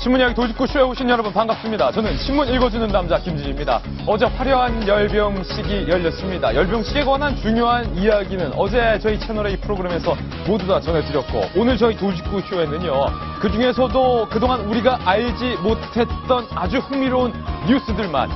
신문이야기 도집구쇼에 오신 여러분 반갑습니다. 저는 신문 읽어주는 남자 김진입니다. 어제 화려한 열병식이 열렸습니다. 열병식에 관한 중요한 이야기는 어제 저희 채널의 이 프로그램에서 모두 다 전해드렸고 오늘 저희 도집구쇼에는요. 그 중에서도 그동안 우리가 알지 못했던 아주 흥미로운 뉴스들만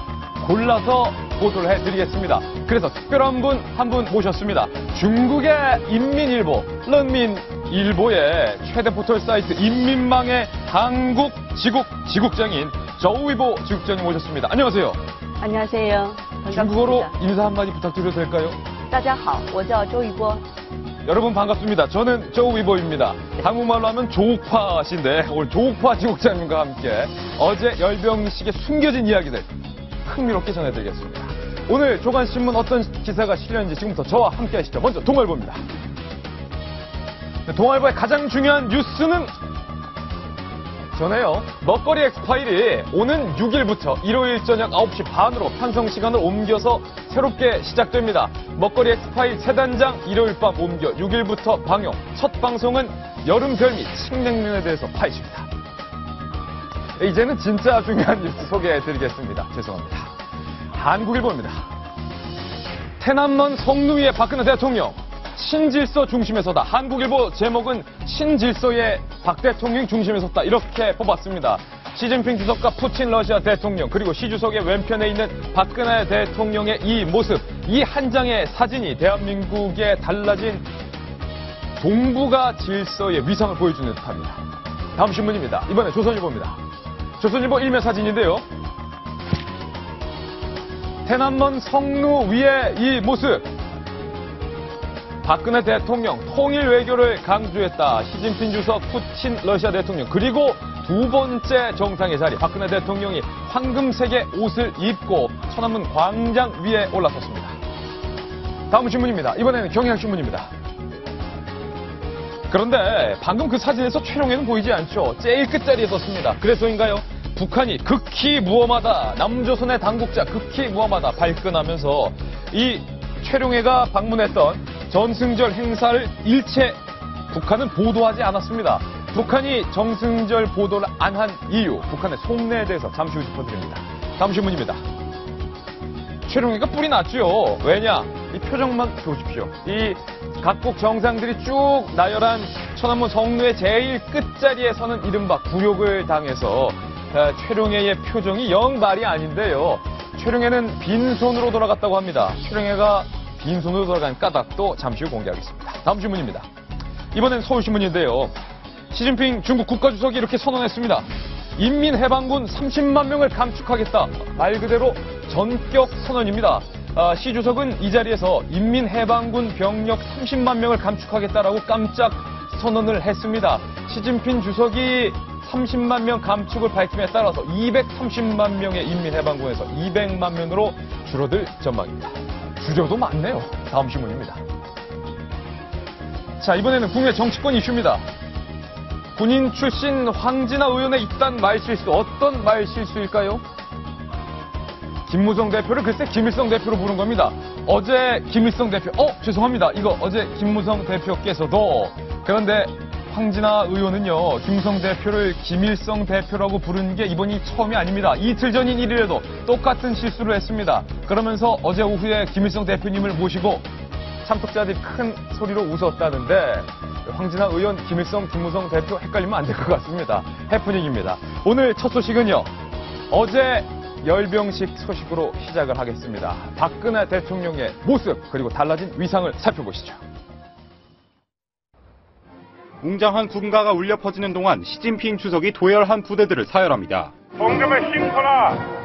골라서 보도를 해드리겠습니다. 그래서 특별한 분 한 분 모셨습니다. 중국의 인민일보, 런민일보의 최대 포털 사이트 인민망의 한국 지국 지국장인 저우이보 지국장님 모셨습니다. 안녕하세요. 안녕하세요. 중국어로 반갑습니다. 인사 한마디 부탁드려도 될까요? 大家好，我叫周一波。 여러분 반갑습니다. 저는 저우이보입니다. 한국말로 하면 조욱파신데 오늘 조욱파 지국장님과 함께 어제 열병식에 숨겨진 이야기들 흥미롭게 전해드리겠습니다. 오늘 조간신문 어떤 기사가 실렸는지 지금부터 저와 함께 하시죠. 먼저 동아일보입니다. 네, 동아일보의 가장 중요한 뉴스는 전에요. 먹거리 엑스파일이 오는 6일부터 일요일 저녁 9시 반으로 편성 시간을 옮겨서 새롭게 시작됩니다. 먹거리 엑스파일 새단장 일요일 밤 옮겨 6일부터 방영. 첫 방송은 여름 별미 칡냉면에 대해서 파헤칩니다. 이제는 진짜 중요한 뉴스 소개해드리겠습니다. 죄송합니다. 한국일보입니다. 톈안먼 성루 위의 박근혜 대통령 신질서 중심에 서다. 한국일보 제목은 신질서의 박 대통령 중심에 섰다. 이렇게 뽑았습니다. 시진핑 주석과 푸틴 러시아 대통령 그리고 시 주석의 왼편에 있는 박근혜 대통령의 이 모습 이 한 장의 사진이 대한민국의 달라진 동북아 질서의 위상을 보여주는 듯합니다. 다음 신문입니다. 이번에 조선일보입니다. 조선일보 일면 사진인데요. 태남먼 성루 위의 이 모습. 박근혜 대통령 통일 외교를 강조했다. 시진핑 주석, 푸틴 러시아 대통령 그리고 두 번째 정상의 자리 박근혜 대통령이 황금색의 옷을 입고 천안문 광장 위에 올라섰습니다. 다음 신문입니다. 이번에는 경향신문입니다. 그런데 방금 그 사진에서 최룡해는 보이지 않죠. 제일 끝자리에 섰습니다. 그래서인가요? 북한이 극히 무엄하다. 남조선의 당국자 극히 무엄하다. 발끈하면서 이 최룡해가 방문했던 전승절 행사를 일체 북한은 보도하지 않았습니다. 북한이 정승절 보도를 안 한 이유, 북한의 속내에 대해서 잠시 후 짚어드립니다. 다음 신문입니다. 최룡해가 뿔이 났죠. 왜냐? 이 표정만 보십시오. 이 각국 정상들이 쭉 나열한 천안문 성루의 제일 끝자리에 서는 이른바 굴욕을 당해서 아, 최룡해의 표정이 영 말이 아닌데요. 최룡해는 빈손으로 돌아갔다고 합니다. 최룡해가 빈손으로 돌아간 까닭도 잠시 후 공개하겠습니다. 다음 신문입니다. 이번엔 서울신문인데요. 시진핑 중국 국가주석이 이렇게 선언했습니다. 인민해방군 30만 명을 감축하겠다. 말 그대로 전격 선언입니다. 아, 시 주석은 이 자리에서 인민해방군 병력 30만 명을 감축하겠다라고 깜짝 선언을 했습니다. 시진핑 주석이 30만 명 감축을 밝힘에 따라서 230만 명의 인민해방군에서 200만 명으로 줄어들 전망입니다. 줄여도 많네요. 다음 신문입니다. 자, 이번에는 국내 정치권 이슈입니다. 군인 출신 황진아 의원의 입단 말실수, 어떤 말실수일까요? 김무성 대표를 글쎄 김일성 대표로 부른 겁니다. 어제 김일성 대표, 어, 죄송합니다. 이거 어제 김무성 대표께서도 그런데 황진아 의원은요, 김무성 대표를 김일성 대표라고 부른 게 이번이 처음이 아닙니다. 이틀 전인 일일에도 똑같은 실수를 했습니다. 그러면서 어제 오후에 김일성 대표님을 모시고 참석자들이 큰 소리로 웃었다는데 황진아 의원, 김일성, 김무성 대표 헷갈리면 안 될 것 같습니다. 해프닝입니다. 오늘 첫 소식은요. 어제 열병식 소식으로 시작을 하겠습니다. 박근혜 대통령의 모습 그리고 달라진 위상을 살펴보시죠. 웅장한 군가가 울려 퍼지는 동안 시진핑 주석이 도열한 부대들을 사열합니다. 同志们辛苦了！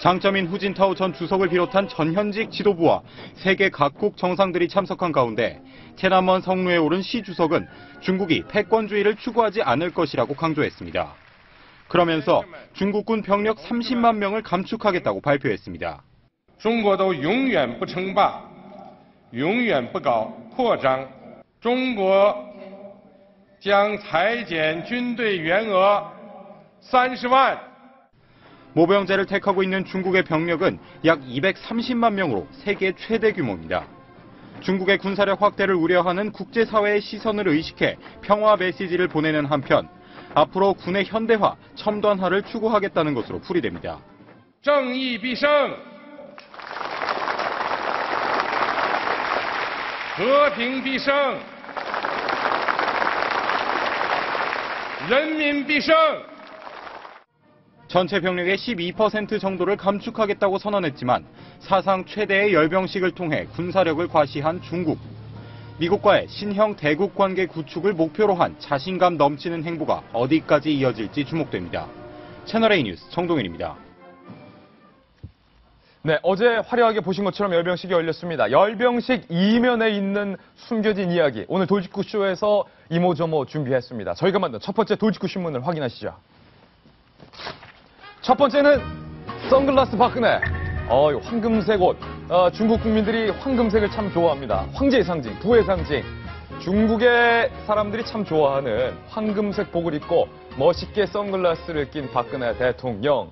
장점인 후진타오 전 주석을 비롯한 전현직 지도부와 세계 각국 정상들이 참석한 가운데 테나먼 성루에 오른 시 주석은 중국이 패권주의를 추구하지 않을 것이라고 강조했습니다. 그러면서 중국군 병력 30만 명을 감축하겠다고 발표했습니다. 中国都永远不称霸， 永远不搞扩张。中国将裁减军队员额三十万。 모병제를 택하고 있는 중국의 병력은 약 230만 명으로 세계 최대 규모입니다. 중국의 군사력 확대를 우려하는 국제사회의 시선을 의식해 평화 메시지를 보내는 한편 앞으로 군의 현대화, 첨단화를 추구하겠다는 것으로 풀이됩니다. 正义必胜， 和平必胜，人民必胜。 전체 병력의 12% 정도를 감축하겠다고 선언했지만 사상 최대의 열병식을 통해 군사력을 과시한 중국. 미국과의 신형 대국 관계 구축을 목표로 한 자신감 넘치는 행보가 어디까지 이어질지 주목됩니다. 채널A 뉴스 정동일입니다. 네, 어제 화려하게 보신 것처럼 열병식이 열렸습니다. 열병식 이면에 있는 숨겨진 이야기. 오늘 돌직구쇼에서 이모저모 준비했습니다. 저희가 만든 첫 번째 돌직구 신문을 확인하시죠. 첫 번째는 선글라스 박근혜. 어, 이 황금색 옷. 어, 중국 국민들이 황금색을 참 좋아합니다. 황제의 상징, 부의 상징. 중국의 사람들이 참 좋아하는 황금색 복을 입고 멋있게 선글라스를 낀 박근혜 대통령.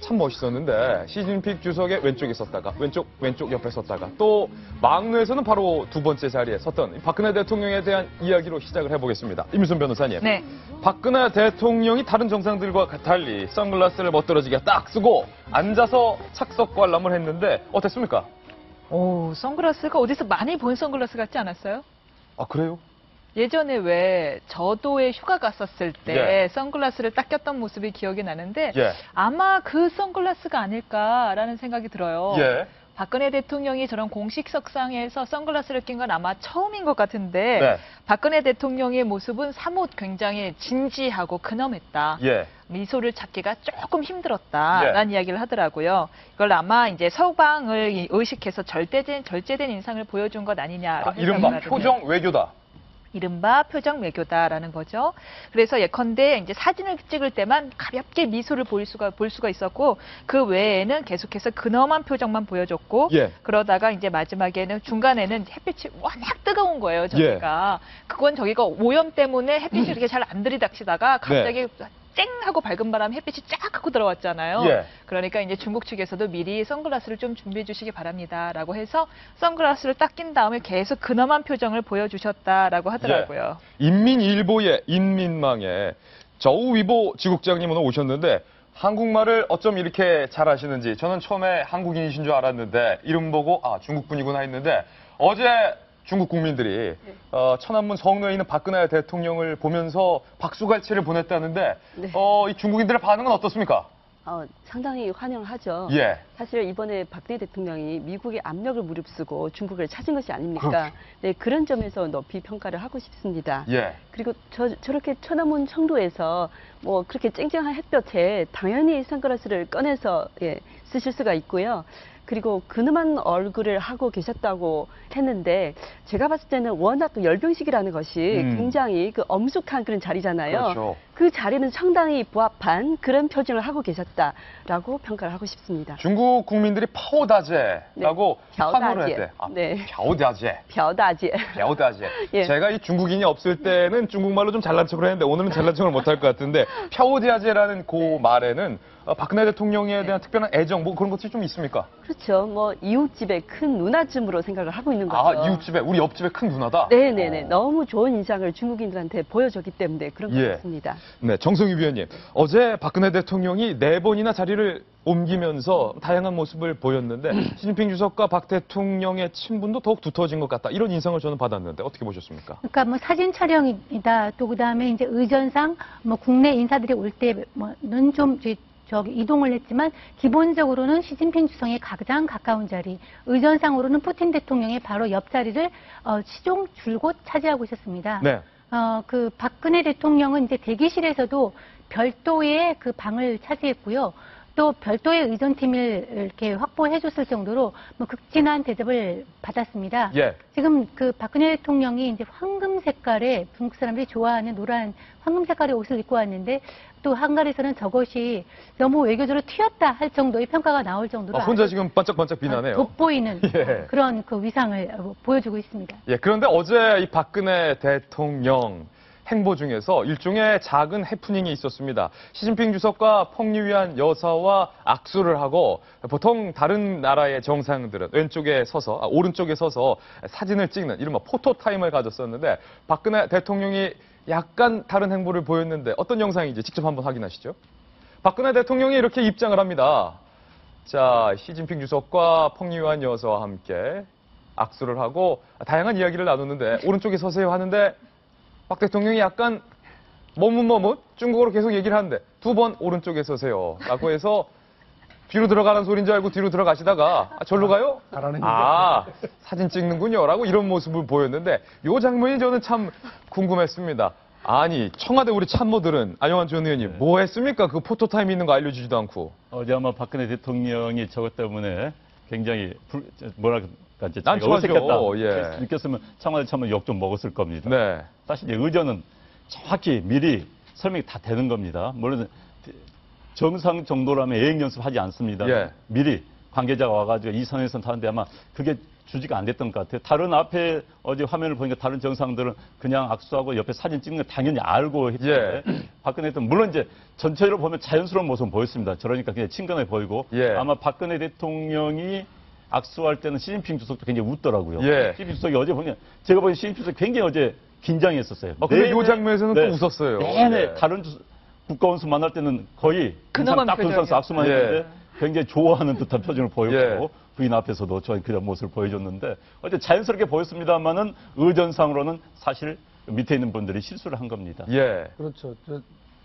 참 멋있었는데 시진핑 주석의 왼쪽에 섰다가 왼쪽 왼쪽 옆에 섰다가 또 막내에서는 바로 두 번째 자리에 섰던 이 박근혜 대통령에 대한 이야기로 시작을 해보겠습니다. 임순 변호사님. 네. 박근혜 대통령이 다른 정상들과 달리 선글라스를 멋들어지게 딱 쓰고 앉아서 착석 관람을 했는데 어땠습니까? 오, 선글라스가 어디서 많이 본 선글라스 같지 않았어요? 아 그래요? 예전에 왜 저도에 휴가 갔었을 때 예. 선글라스를 딱 꼈던 모습이 기억이 나는데 예. 아마 그 선글라스가 아닐까라는 생각이 들어요. 예. 박근혜 대통령이 저런 공식 석상에서 선글라스를 낀 건 아마 처음인 것 같은데 네. 박근혜 대통령의 모습은 사뭇 굉장히 진지하고 근엄했다. 예. 미소를 찾기가 조금 예. 힘들었다라는 이야기를 하더라고요. 이걸 아마 이제 서방을 이- 의식해서 절대된 절제된 인상을 보여준 것 아니냐라고 아, 이른바. 표정 외교다. 이른바 표정 외교다라는 거죠. 그래서 예컨대 이제 사진을 찍을 때만 가볍게 미소를 보일 수가 볼 수가 있었고 그 외에는 계속해서 근엄한 표정만 보여줬고 예. 그러다가 이제 마지막에는 중간에는 햇빛이 워낙 뜨거운 거예요. 저기가 그건 저기가 오염 때문에 햇빛이 이렇게 잘 안 들이닥치다가 갑자기 쨍 하고 밝은 바람에 햇빛이 쫙 하고 들어왔잖아요. 예. 그러니까 이제 중국 측에서도 미리 선글라스를 좀 준비해 주시기 바랍니다 라고 해서 선글라스를 딱 낀 다음에 계속 근엄한 표정을 보여주셨다라고 하더라고요. 예. 인민일보의 인민망에 저우위보 지국장님 오늘 오셨는데 한국말을 어쩜 이렇게 잘하시는지 저는 처음에 한국인이신 줄 알았는데 이름 보고 아 중국 분이구나 했는데 어제 중국 국민들이 어, 천안문 성로에 있는 박근혜 대통령을 보면서 박수갈채를 보냈다는데 네. 어, 이 중국인들의 반응은 어떻습니까? 어, 상당히 환영하죠. 예. 사실 이번에 박근혜 대통령이 미국의 압력을 무릅쓰고 중국을 찾은 것이 아닙니까? 그렇죠. 네, 그런 점에서 높이 평가를 하고 싶습니다. 예. 그리고 저, 저렇게 천안문 청도에서 뭐 그렇게 쨍쨍한 햇볕에 당연히 선글라스를 꺼내서 예, 쓰실 수가 있고요. 그리고 근엄한 얼굴을 하고 계셨다고 했는데 제가 봤을 때는 워낙 그 열병식이라는 것이 음. 굉장히 그 엄숙한 그런 자리잖아요. 그렇죠. 그 자리는 상당히 부합한 그런 표정을 하고 계셨다라고 평가를 하고 싶습니다. 중국 국민들이 파오다제라고 네. 환호를 벼다제. 했대. 아, 네. 벼다제. 벼다제. 예. 제가 이 중국인이 없을 때는 중국말로 좀 잘난 척을 했는데 오늘은 잘난 척을 못할 것 같은데 펴오디아제라는 그 말에는 어, 박근혜 대통령에 대한 특별한 애정 뭐 그런 것들이 좀 있습니까? 그렇죠. 뭐 이웃집의 큰 누나쯤으로 생각을 하고 있는 아 거죠. 이웃집에 우리 옆집에 큰 누나다. 네네네. 어. 너무 좋은 인상을 중국인들한테 보여줬기 때문에 그런 것 예. 같습니다. 네, 정성희 위원님. 어제 박근혜 대통령이 네 번이나 자리를 옮기면서 다양한 모습을 보였는데 시진핑 주석과 박 대통령의 친분도 더욱 두터워진 것 같다. 이런 인상을 저는 받았는데 어떻게 보셨습니까? 그러니까 뭐 사진 촬영이다. 또 그다음에 이제 의전상 뭐 국내 인사들이 올 때는 좀 저기 이동을 했지만 기본적으로는 시진핑 주석의 가장 가까운 자리, 의전상으로는 푸틴 대통령의 바로 옆 자리를 어, 시종 줄곧 차지하고 있었습니다. 네. 어, 그 박근혜 대통령은 이제 대기실에서도 별도의 그 방을 차지했고요. 또 별도의 의전팀을 이렇게 확보해 줬을 정도로 뭐 극진한 대접을 받았습니다. 예. 지금 그 박근혜 대통령이 이제 황금 색깔의 중국 사람들이 좋아하는 노란 황금 색깔의 옷을 입고 왔는데 또 한가리에서는 저것이 너무 외교적으로 튀었다 할 정도의 평가가 나올 정도로 아, 혼자 지금 반짝반짝 비나네요. 돋보이는 예. 그런 그 위상을 보여주고 있습니다. 예, 그런데 어제 이 박근혜 대통령 행보 중에서 일종의 작은 해프닝이 있었습니다. 시진핑 주석과 펑리위안 여사와 악수를 하고 보통 다른 나라의 정상들은 왼쪽에 서서 아, 오른쪽에 서서 사진을 찍는 이른바 photo time을 가졌었는데 박근혜 대통령이 약간 다른 행보를 보였는데 어떤 영상인지 직접 한번 확인하시죠. 박근혜 대통령이 이렇게 입장을 합니다. 자, 시진핑 주석과 펑리위안 여사와 함께 악수를 하고 다양한 이야기를 나누는데 오른쪽에 서세요 하는데 박 대통령이 약간 머뭇머뭇 중국어로 계속 얘기를 하는데 두 번 오른쪽에 서세요 라고 해서 뒤로 들어가는 소리인 줄 알고 뒤로 들어가시다가 아, 절로 가요? 아 사진 찍는군요 라고 이런 모습을 보였는데 이 장면이 저는 참 궁금했습니다. 아니 청와대 우리 참모들은 안영환 전 의원님 뭐 했습니까? 그 포토타임 있는 거 알려주지도 않고 어제 아마 박근혜 대통령이 저것 때문에 굉장히 불, 저, 뭐랄까 이제 난 자기가 좋아하죠. 어색했다 예. 느꼈으면 청와대 참모 욕좀 먹었을 겁니다. 네. 사실 이제 의전은 정확히 미리 설명이 다 되는 겁니다. 물론 정상 정도라면 예행 연습하지 않습니다. 예. 미리 관계자가 와가지고 이 선에서 타는데 아마 그게 주지가 안 됐던 것 같아요. 다른 앞에 어제 화면을 보니까 다른 정상들은 그냥 악수하고 옆에 사진 찍는 거 당연히 알고 했는데 예. 박근혜 대통령 물론 이제 전체적으로 보면 자연스러운 모습은 보였습니다. 저러니까 그냥 친근해 보이고 예. 아마 박근혜 대통령이 악수할 때는 시진핑 주석도 굉장히 웃더라고요. 예. 시진핑 주석이 어제 보면 제가 보기엔 시진핑 주석이 굉장히 어제 긴장했었어요. 아, 근데 이 내내- 장면에서는 네. 또 웃었어요. 내내 예. 다른 주- 국가원 수 만날 때는 거의 근엄한 인상 딱 표정이요. 선수 악수만 예. 했는데 굉장히 좋아하는 듯한 표정을 보였고 예. 부인 앞에서도 저희 그런 모습을 보여줬는데 어제 자연스럽게 보였습니다만은 의전상으로는 사실 밑에 있는 분들이 실수를 한 겁니다. 예. 그렇죠. 저,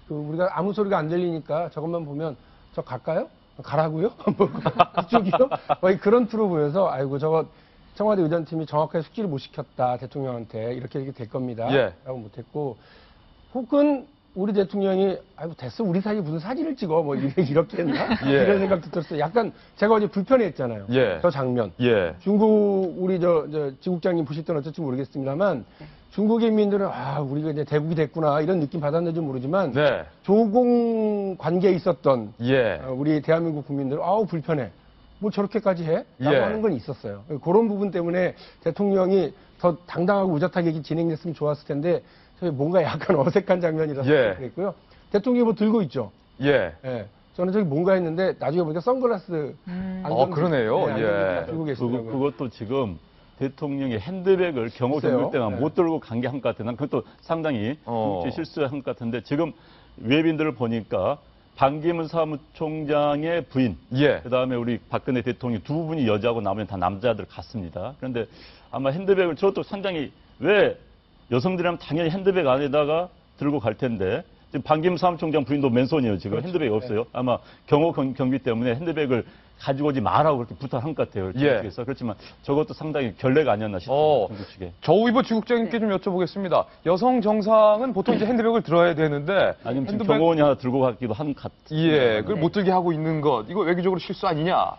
그 우리가 아무 소리가 안 들리니까 저것만 보면 저 갈까요? 가라고요? 뭐 그쪽이요? 거의 그런 투로 보여서 아이고 저거 청와대 의전팀이 정확하게 숙지를 못 시켰다 대통령한테 이렇게 이렇게 될 겁니다. 예. 라고 못했고 혹은 우리 대통령이 아이고 됐어 우리 사이 무슨 사진을 찍어 뭐 이렇게, 이렇게 했나 예. 이런 생각도 들었어요. 약간 제가 어제 불편했잖아요. 예. 저 장면. 예. 중국 우리 저, 저 지국장님 보실 때는 어쩔지 모르겠습니다만 중국의 민들은 아 우리가 이제 대국이 됐구나 이런 느낌 받았는지 모르지만 네. 조공 관계에 있었던 예. 어, 우리 대한민국 국민들은 아우 불편해 뭘 저렇게까지 해? 라고 예. 하는 건 있었어요. 그런 부분 때문에 대통령이 더 당당하고 우젓하게 진행됐으면 좋았을 텐데 뭔가 약간 어색한 장면이라서 예. 그랬고요. 대통령이 뭐 들고 있죠. 예. 예. 저는 저기 뭔가 했는데 나중에 보니까 선글라스 음. 안경 어, 그러네요. 네, 예. 들고 계시더라고요. 그 것도 지금 대통령이 핸드백을 경호. 경비 때만 네. 못 들고 간 게 한 것 같아요. 난 그것도 상당히 어. 실수한 것 같은데 지금 외빈들을 보니까 반기문 사무총장의 부인, 예. 그 다음에 우리 박근혜 대통령 두 분이 여자고 나머지는 다 남자들 같습니다. 그런데 아마 핸드백을 저것도 상당히 왜 여성들이라면 당연히 핸드백 안에다가 들고 갈 텐데 지금 반기문 사무총장 부인도 맨손이에요. 지금 그렇죠. 핸드백이 없어요. 아마 경호 경- 경비 때문에 핸드백을 가지고 오지 말라고 그렇게 부탁한 것 같아요. 예. 그래서 그렇지만 저것도 상당히 결례가 아니었나 싶어요. 어. 중국 측에. 저우이보 지국장님께 좀 여쭤보겠습니다. 여성 정상은 보통 이제 핸드백을 들어야 되는데 아니면 지금 핸드백- 경호원이 하나 들고 가기도 한것 같아요. 예, 그걸 못 들게 하고 있는 것 이거 외교적으로 실수 아니냐?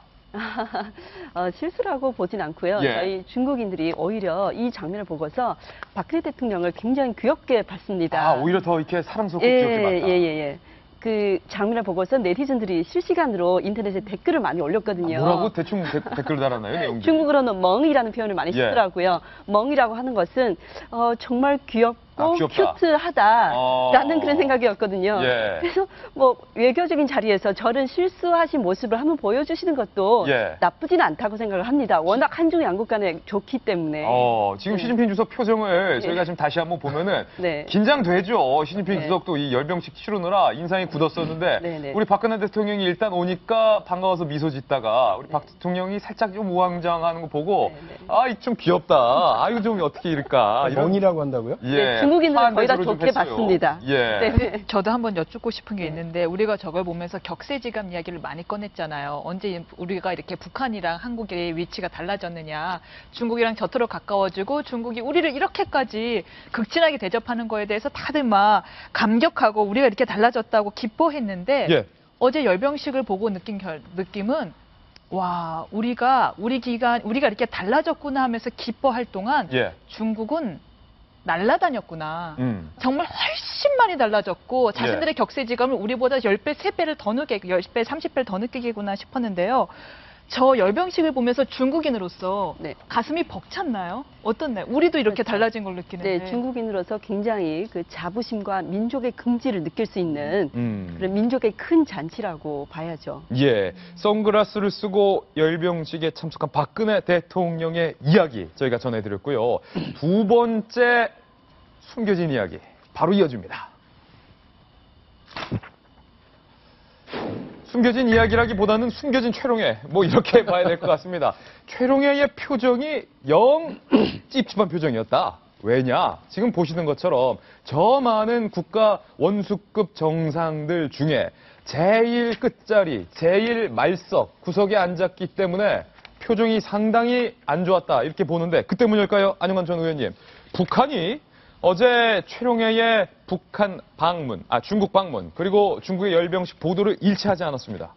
어, 실수라고 보진 않고요. 예. 저희 중국인들이 오히려 이 장면을 보고서 박근혜 대통령을 굉장히 귀엽게 봤습니다. 아 오히려 더 이렇게 사랑스럽고 예, 귀엽게 봤다. 예, 예, 예. 그 장면을 보고서 네티즌들이 실시간으로 인터넷에 댓글을 많이 올렸거든요. 뭐라고 대충 데- 댓글 달았나요 내용들? 중국어로는 멍이라는 표현을 많이 예. 쓰더라고요. 멍이라고 하는 것은 어, 정말 귀엽 고 아, 귀엽다. 큐트하다라는 어. 그런 생각이었거든요. 예. 그래서 뭐 외교적인 자리에서 저런 실수하신 모습을 한번 보여주시는 것도 예. 나쁘지는 않다고 생각을 합니다. 워낙 한중 양국 간에 좋기 때문에. 어, 지금 네. 시진핑 주석 표정을 예. 저희가 지금 다시 한번 보면은 네. 긴장되죠. 시진핑 네. 주석도 이 열병식 치르느라 인상이 굳었었는데 네, 네. 우리 박근혜 대통령이 일단 오니까 반가워서 미소 짓다가 우리 박 대통령이 살짝 좀 우왕좌왕하는 거 보고 네, 네. 아, 이 좀 귀엽다. 아유 좀 어떻게 이럴까. 이런 멍이라고 한다고요? 예. 네, 중국인들은 화한 거의 다 좋게. 봤습니다. 예. 네, 네. 저도 한번 여쭙고 싶은 게 있는데 우리가 저걸 보면서 격세지감 이야기를 많이 꺼냈잖아요. 언제 우리가 이렇게 북한이랑 한국의 위치가 달라졌느냐. 중국이랑 저토록 가까워지고 중국이 우리를 이렇게까지 극진하게 대접하는 거에 대해서 다들 막 감격하고 우리가 이렇게 달라졌다고 기뻐했는데 예. 어제 열병식을 보고 느낀 결, 느낌은 와 우리가 우리 기간 우리가 이렇게 달라졌구나 하면서 기뻐할 동안 예. 중국은 날라다녔구나. 음. 정말 훨씬 많이 달라졌고 자신들의 예. 격세지감을 우리보다 10배, 3배를 더 늦게, 10배, 30배를 더 느끼겠구나 싶었는데요. 저 열병식을 보면서 중국인으로서 네. 가슴이 벅찼나요? 어떻나요? 우리도 이렇게 그렇죠. 달라진 걸 느끼는데. 네, 중국인으로서 굉장히 그 자부심과 민족의 긍지를 느낄 수 있는 음. 그런 민족의 큰 잔치라고 봐야죠. 예, 선글라스를 쓰고 열병식에 참석한 박근혜 대통령의 이야기 저희가 전해드렸고요. 두 번째 숨겨진 이야기 바로 이어집니다. 숨겨진 이야기라기보다는 숨겨진 최롱해 뭐 이렇게 봐야 될 것 같습니다. 최롱해의 표정이 영 찝찝한 표정이었다. 왜냐? 지금 보시는 것처럼 저 많은 국가 원수급 정상들 중에 제일 끝자리, 제일 말석 구석에 앉았기 때문에 표정이 상당히 안 좋았다 이렇게 보는데 그 때문일까요? 안영환 전 의원님. 북한이 어제 최룡해의 북한 방문, 아 중국 방문 그리고 중국의 열병식 보도를 일치하지 않았습니다.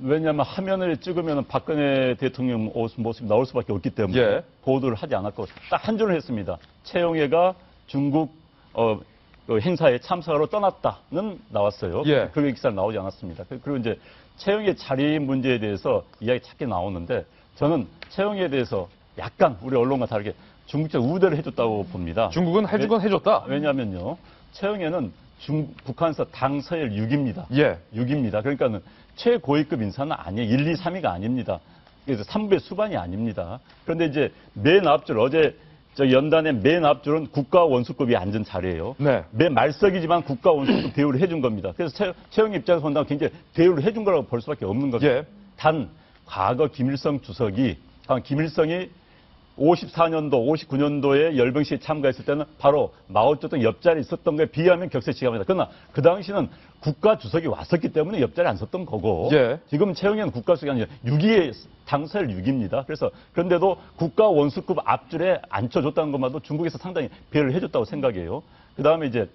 왜냐하면 화면을 찍으면 박근혜 대통령 옷- 모습이 나올 수밖에 없기 때문에 예. 보도를 하지 않았고 딱 한 줄을 했습니다. 최용해가 중국 어, 그 행사에 참석하러 떠났다는 나왔어요. 예. 그 기사는 나오지 않았습니다. 그- 그리고 이제 최용의 자리 문제에 대해서 이야기 찾게 나오는데 저는 최용에 대해서 약간 우리 언론과 다르게 중국적 우대를 해줬다고 봅니다. 중국은 해준 건 해줬다. 왜냐하면요. 최영애는 중, 북한에서 당 서열 6입니다. 예. 6입니다. 그러니까는 최고위급 인사는 아니에요. 1, 2, 3위가 아닙니다. 그래서 3부의 수반이 아닙니다. 그런데 이제 맨 앞줄, 어제 저 연단의 맨 앞줄은 국가 원수급이 앉은 자리예요. 네. 맨 말석이지만 국가 원수급 대우를 해준 겁니다. 그래서 최, 최영 입장에서 본다면 굉장히 대우를 해준 거라고 볼 수밖에 없는 거죠. 예. 단 과거 김일성 주석이 아, 김일성이 54년도, 59년도에 열병식에 참가했을 때는 바로 마오쩌둥 옆자리에 있었던 거에 비하면 격세지감이다. 그러나 그 당시는 국가 주석이 왔었기 때문에 옆자리에 안 섰던 거고 예. 지금 최영현 국가 주석이 아니라 6위의 당사율 6위입니다. 그래서 그런데도 국가 원수급 앞줄에 앉혀줬다는 것만도 중국에서 상당히 배려를 해줬다고 생각해요. 그 다음에 이제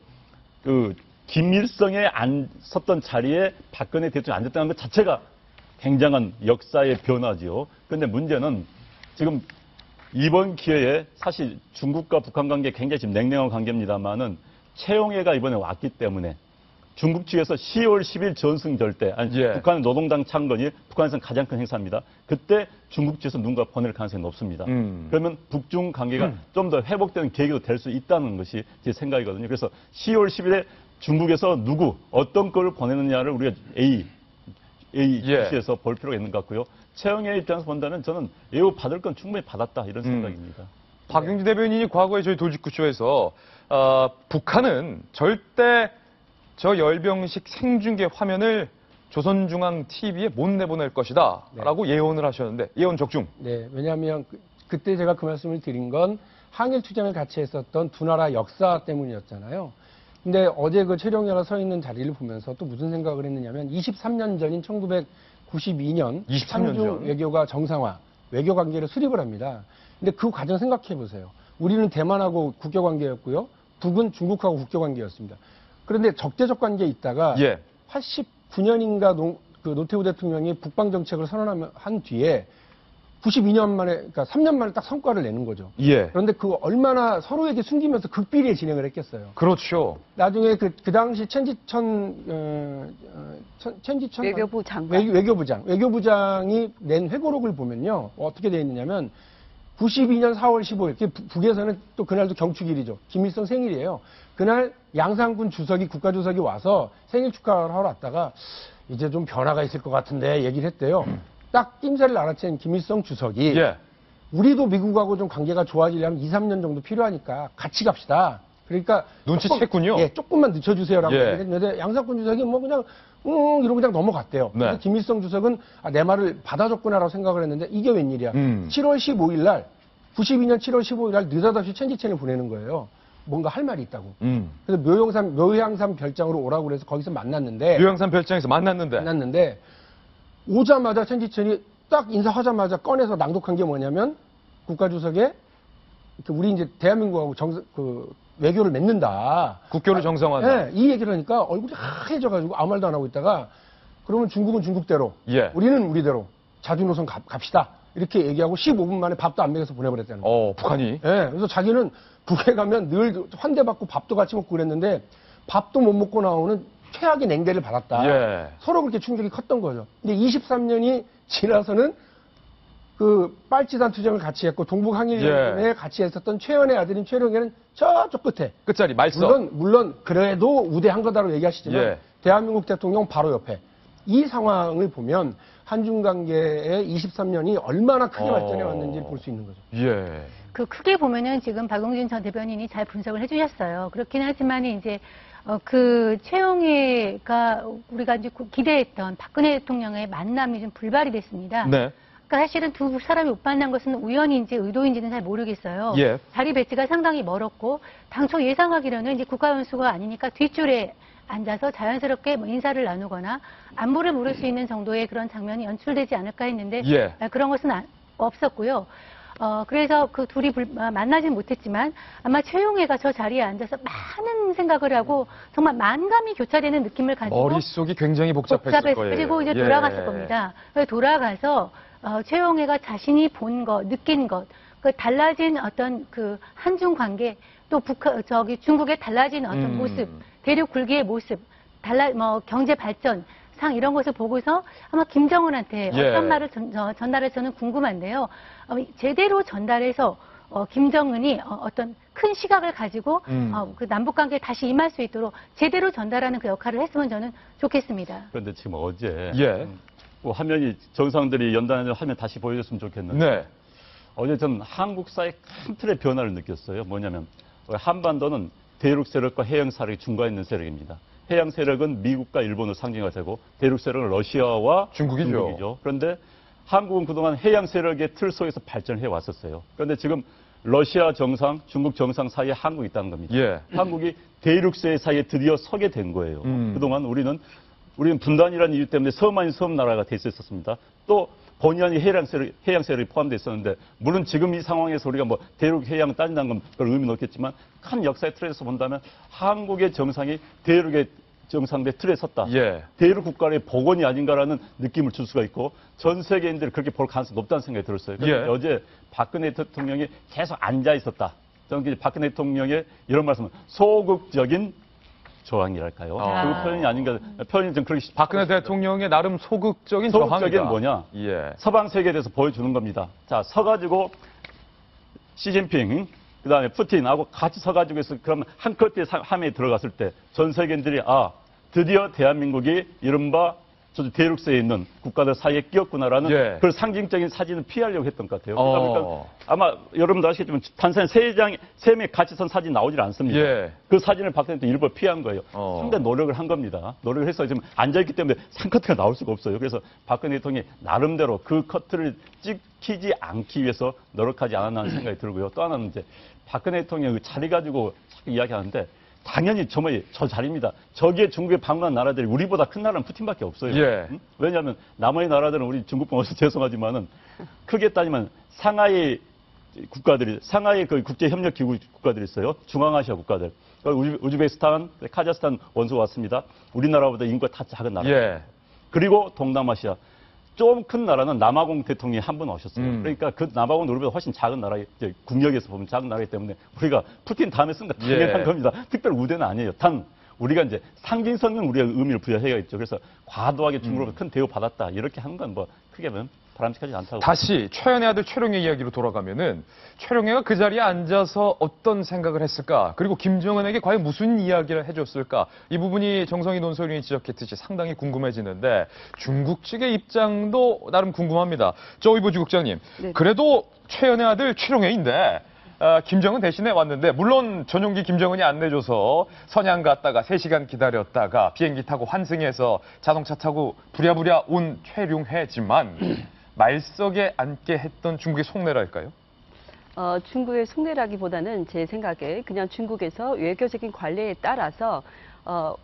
그 김일성에 안 섰던 자리에 박근혜 대통령이 앉았다는 것 자체가 굉장한 역사의 변화지요. 그런데 문제는 지금 이번 기회에 사실 중국과 북한 관계 굉장히 지금 냉랭한 관계입니다만은 최용해가 이번에 왔기 때문에 중국 측에서 10월 10일 전승절 때 아니 예. 북한 노동당 창건이 북한에서는 가장 큰 행사입니다. 그때 중국 측에서 누군가 보낼 가능성이 높습니다. 음. 그러면 북중 관계가 좀더 회복되는 계기도 될 수 있다는 것이 제 생각이거든요. 그래서 10월 10일에 중국에서 누구 어떤 걸 보내느냐를 우리가 A A 예. 주시에서 볼 필요가 있는 것 같고요. 최영의 입장에서 본다면 저는 예우 받을 건 충분히 받았다 음. 이런 생각입니다. 박영지 대변인이 과거에 저희 돌직구쇼에서 어, 북한은 절대 저 열병식 생중계 화면을 조선중앙 TV에 못 내보낼 것이다 네. 라고 예언을 하셨는데 예언 적중. 네, 왜냐하면 그, 때 제가 그 말씀을 드린 건 항일 투쟁을 같이 했었던 두 나라 역사 때문이었잖아요. 근데 어제 그 최룡이가 서 있는 자리를 보면서 또 무슨 생각을 했느냐면 23년 전인 1992년 23년 전. 외교가 정상화, 외교 관계를 수립을 합니다. 근데 그 과정 생각해 보세요. 우리는 대만하고 국교 관계였고요. 북은 중국하고 국교 관계였습니다. 그런데 적대적 관계에 있다가 예. 89년인가 그 노태우 대통령이 북방 정책을 선언한 한 뒤에 92년 만에, 그러니까 3년 만에 딱 성과를 내는 거죠. 예. 그런데 그 얼마나 서로에게 숨기면서 극비리에 진행을 했겠어요. 그렇죠. 나중에 그, 그 당시 천지천, 어, 어, 천, 천지천. 외교부 장관. 외, 외교부장. 외교부장이 낸 회고록을 보면요. 어떻게 되어 있느냐면 92년 4월 15일, 그 북- 북에서는 또 그날도 경축일이죠. 김일성 생일이에요. 그날 양상군 주석이, 국가주석이 와서 생일 축하를 하러 왔다가 이제 좀 변화가 있을 것 같은데 얘기를 했대요. 딱 낌새를 알아챈 김일성 주석이 예. 우리도 미국하고 좀 관계가 좋아지려면 2, 3년 정도 필요하니까 같이 갑시다. 그러니까 눈치챘군요. 조금, 예, 조금만 늦춰주세요라고 예. 얘기를 했는데 양상군 주석이 뭐 그냥 응 이러고 그냥 넘어갔대요. 네. 그래서 김일성 주석은 아, 내 말을 받아줬구나라고 생각을 했는데 이게 웬일이야. 음. 7월 15일 날 92년 7월 15일 날 느닷없이 천지체를 보내는 거예요. 뭔가 할 말이 있다고. 음. 그래서 묘영산 묘향산 별장으로 오라고 그래서 거기서 만났는데 요양산 별장에서 만났는데. 만났는데 오자마자 천지천이 딱 인사하자마자 꺼내서 낭독한 게 뭐냐면 국가주석에 그 우리 이제 대한민국하고 정, 그 외교를 맺는다. 국교를 정상화한다. 네, 이 얘기를 하니까 얼굴이 하얘져가지고 아무 말도 안 하고 있다가 그러면 중국은 중국대로, 예. 우리는 우리대로 자주 노선 갑, 갑시다. 이렇게 얘기하고 15분 만에 밥도 안 먹여서 보내버렸다는 거예요. 어, 북한이. 예, 그래서 자기는 북에 가면 늘 환대받고 밥도 같이 먹고 그랬는데 밥도 못 먹고 나오는 최악의 냉대를 받았다. 예. 서로 그렇게 충격이 컸던 거죠. 근데 23년이 지나서는 그 빨치산 투쟁을 같이 했고 동북 항일전에 예. 같이 했었던 최연의 아들인 최룡해는 저쪽 끝에 끝자리 말썽. 물론 물론 그래도 우대한 거다라고 얘기하시지만 예. 대한민국 대통령 바로 옆에 이 상황을 보면 한중 관계의 23년이 얼마나 크게 어. 발전해 왔는지를 볼수 있는 거죠. 예. 그 크게 보면은 지금 박용진 전 대변인이 잘 분석을 해주셨어요. 그렇긴 하지만 이제 어, 그 최영혜가 우리가 이제 구- 기대했던 박근혜 대통령의 만남이 좀 불발이 됐습니다. 네. 그러니까 사실은 두 사람이 못 만난 것은 우연인지 의도인지는 잘 모르겠어요. 예. 자리 배치가 상당히 멀었고 당초 예상하기로는 이제 국가원수가 아니니까 뒷줄에 앉아서 자연스럽게 뭐 인사를 나누거나 안부를 물을 수 있는 정도의 그런 장면이 연출되지 않을까 했는데 예. 아, 그런 것은 아- 없었고요. 어, 그래서 그 둘이 불- 아, 만나진 못했지만 아마 최용해가 저 자리에 앉아서 많은 생각을 하고 정말 만감이 교차되는 느낌을 가지고 머릿속이 굉장히 복잡했을 복잡했 거예요. 그리고 이제 예. 돌아갔을 겁니다. 그래서 돌아가서 어, 최용해가 자신이 본 것, 느낀 것, 그 달라진 어떤 그 한중 관계, 또 북한 저기 중국의 달라진 어떤 음. 모습, 대륙 굴기의 모습, 달라 뭐 경제 발전 상 이런 것을 보고서 아마 김정은한테 예. 어떤 말을 전, 저, 전달해 저는 궁금한데요. 어, 제대로 전달해서 어, 김정은이 어, 떤큰 시각을 가지고 음. 어, 그 남북 관계에 다시 임할 수 있도록 제대로 전달하는 그 역할을 했으면 저는 좋겠습니다. 그런데 지금 어제 예. 음, 그 화면이 정상들이 연단하는 화면 다시 보여줬으면 좋겠는데 네. 어제 전 한국사의 큰 틀의 변화를 느꼈어요. 뭐냐면 한반도는 대륙 세력과 해양 세력이 중간에 있는 세력입니다. 해양 세력은 미국과 일본을 상징하게 되고 대륙 세력은 러시아와 중국이죠. 그런데 한국은 그동안 해양 세력의 틀 속에서 발전해 왔었어요. 그런데 지금 러시아 정상, 중국 정상 사이에 한국이 있다는 겁니다. 예. 한국이 대륙세 사이에 드디어 서게 된 거예요. 음. 그동안 우리는 우리는 분단이라는 이유 때문에 섬 아닌 섬 나라가 돼 있었습니다. 또 본의 아닌 해양 세력, 해양 세력이 포함되어 있었는데 물론 지금 이 상황에서 우리가 뭐 대륙 해양 따진다는 건 별 의미는 없겠지만 큰 역사의 틀에서 본다면 한국의 정상이 대륙의 정상대 틀에 섰다. 예. 대륙 국가의 복원이 아닌가라는 느낌을 줄 수가 있고 전 세계인들이 그렇게 볼 가능성이 높다는 생각이 들었어요. 그래서 예. 어제 박근혜 대통령이 계속 앉아 있었다. 저는 박근혜 대통령의 이런 말씀은 소극적인 저항이랄까요. 아. 그 표현이 아닌가 표현이 좀 그렇게 박근혜 대통령의 나름 소극적인 소극적인 저항이다. 뭐냐? 예. 서방 세계에 대해서 보여주는 겁니다. 자, 서가지고 시진핑, 그 다음에 푸틴하고 같이 서가지고 해서 그러면 한 컷대 함에 들어갔을 때 전 세계인들이 아, 드디어 대한민국이 이른바 저 대륙세에 있는 국가들 사이에 끼었구나라는 예. 그 상징적인 사진을 피하려고 했던 것 같아요. 어. 그러니까 아마 여러분도 아시겠지만 탄산에 세 장, 세 명이 같이 선 사진 나오질 않습니다. 예. 그 사진을 박근혜 도 일부러 피한 거예요. 어. 상당히 노력을 한 겁니다. 노력을 해서 지금 앉아있기 때문에 상커트가 나올 수가 없어요. 그래서 박근혜 대통령이 나름대로 그 커트를 찍히지 않기 위해서 노력하지 않았나 하는 생각이 들고요. 또 하나는 이제 박근혜 대통령이 그 자리 가지고 자꾸 이야기하는데 당연히 정말 저 자리입니다. 저기에 중국에 방문한 나라들이 우리보다 큰 나라는 푸틴밖에 없어요. 예. 응? 왜냐하면 나머지 나라들은 우리 중국분 어서 죄송하지만은 크게 따지면 상하이 국가들이 상하이 그 국제협력기구 국가들이 있어요. 중앙아시아 국가들. 우즈- 우즈베키스탄, 카자흐스탄 원수 왔습니다. 우리나라보다 인구가 다 작은 나라. 예. 그리고 동남아시아. 좀 큰 나라는 남아공 대통령이 한분 오셨어요. 음. 그러니까 그 남아공은 우리보다 훨씬 작은 나라, 이제 국력에서 보면 작은 나라이기 때문에 우리가 푸틴 다음에 쓴 거 당연한 예. 겁니다. 특별 우대는 아니에요. 단 우리가 이제 상징성은 우리가 의미를 부여해야겠죠. 그래서 과도하게 중국으로부터 큰 대우 받았다 이렇게 하는 건 뭐 크게는 바람직하지 않다고. 다시 최연의 아들 최룡의 이야기로 돌아가면은 최룡해가 그 자리에 앉아서 어떤 생각을 했을까? 그리고 김정은에게 과연 무슨 이야기를 해줬을까? 이 부분이 정성희 논설위원이 지적했듯이 상당히 궁금해지는데 중국 측의 입장도 나름 궁금합니다. 조이보주 국장님, 네. 그래도 최연의 아들 최룡해인데 아, 김정은 대신에 왔는데 물론 전용기 김정은이 안 내줘서 선양 갔다가 3시간 기다렸다가 비행기 타고 환승해서 자동차 타고 부랴부랴 온 최룡해지만 말석에 앉게 했던 중국의 속내랄까요? 어, 중국의 속내라기보다는 제 생각에 그냥 중국에서 외교적인 관례에 따라서 어,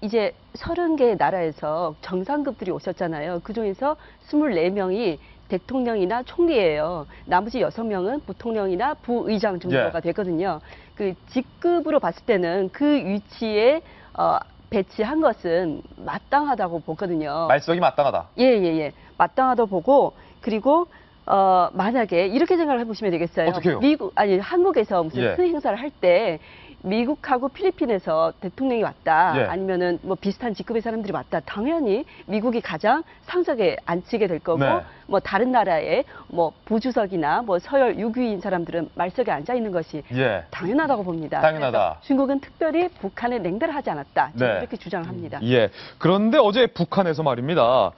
이제 30개의 나라에서 정상급들이 오셨잖아요. 그중에서 24명이 대통령이나 총리예요. 나머지 6명은 부통령이나 부의장 정도가 예. 되거든요. 그 직급으로 봤을 때는 그 위치에 어, 배치한 것은 마땅하다고 보거든요. 말석이 마땅하다. 예, 예, 예. 마땅하다고 보고, 그리고, 어, 만약에 이렇게 생각을 해보시면 되겠어요. 어떻게요? 미국, 아니, 한국에서 무슨 예. 큰 행사를 할 때 미국하고 필리핀에서 대통령이 왔다. 예. 아니면은 뭐 비슷한 직급의 사람들이 왔다. 당연히 미국이 가장 상적에 앉히게 될 거고 네. 뭐 다른 나라의 뭐 부주석이나 뭐 서열 6위인 사람들은 말석에 앉아 있는 것이 예. 당연하다고 봅니다. 당연하다. 중국은 특별히 북한에 냉대를 하지 않았다. 저는 네. 이렇게 주장을 합니다. 예. 그런데 어제 북한에서 말입니다.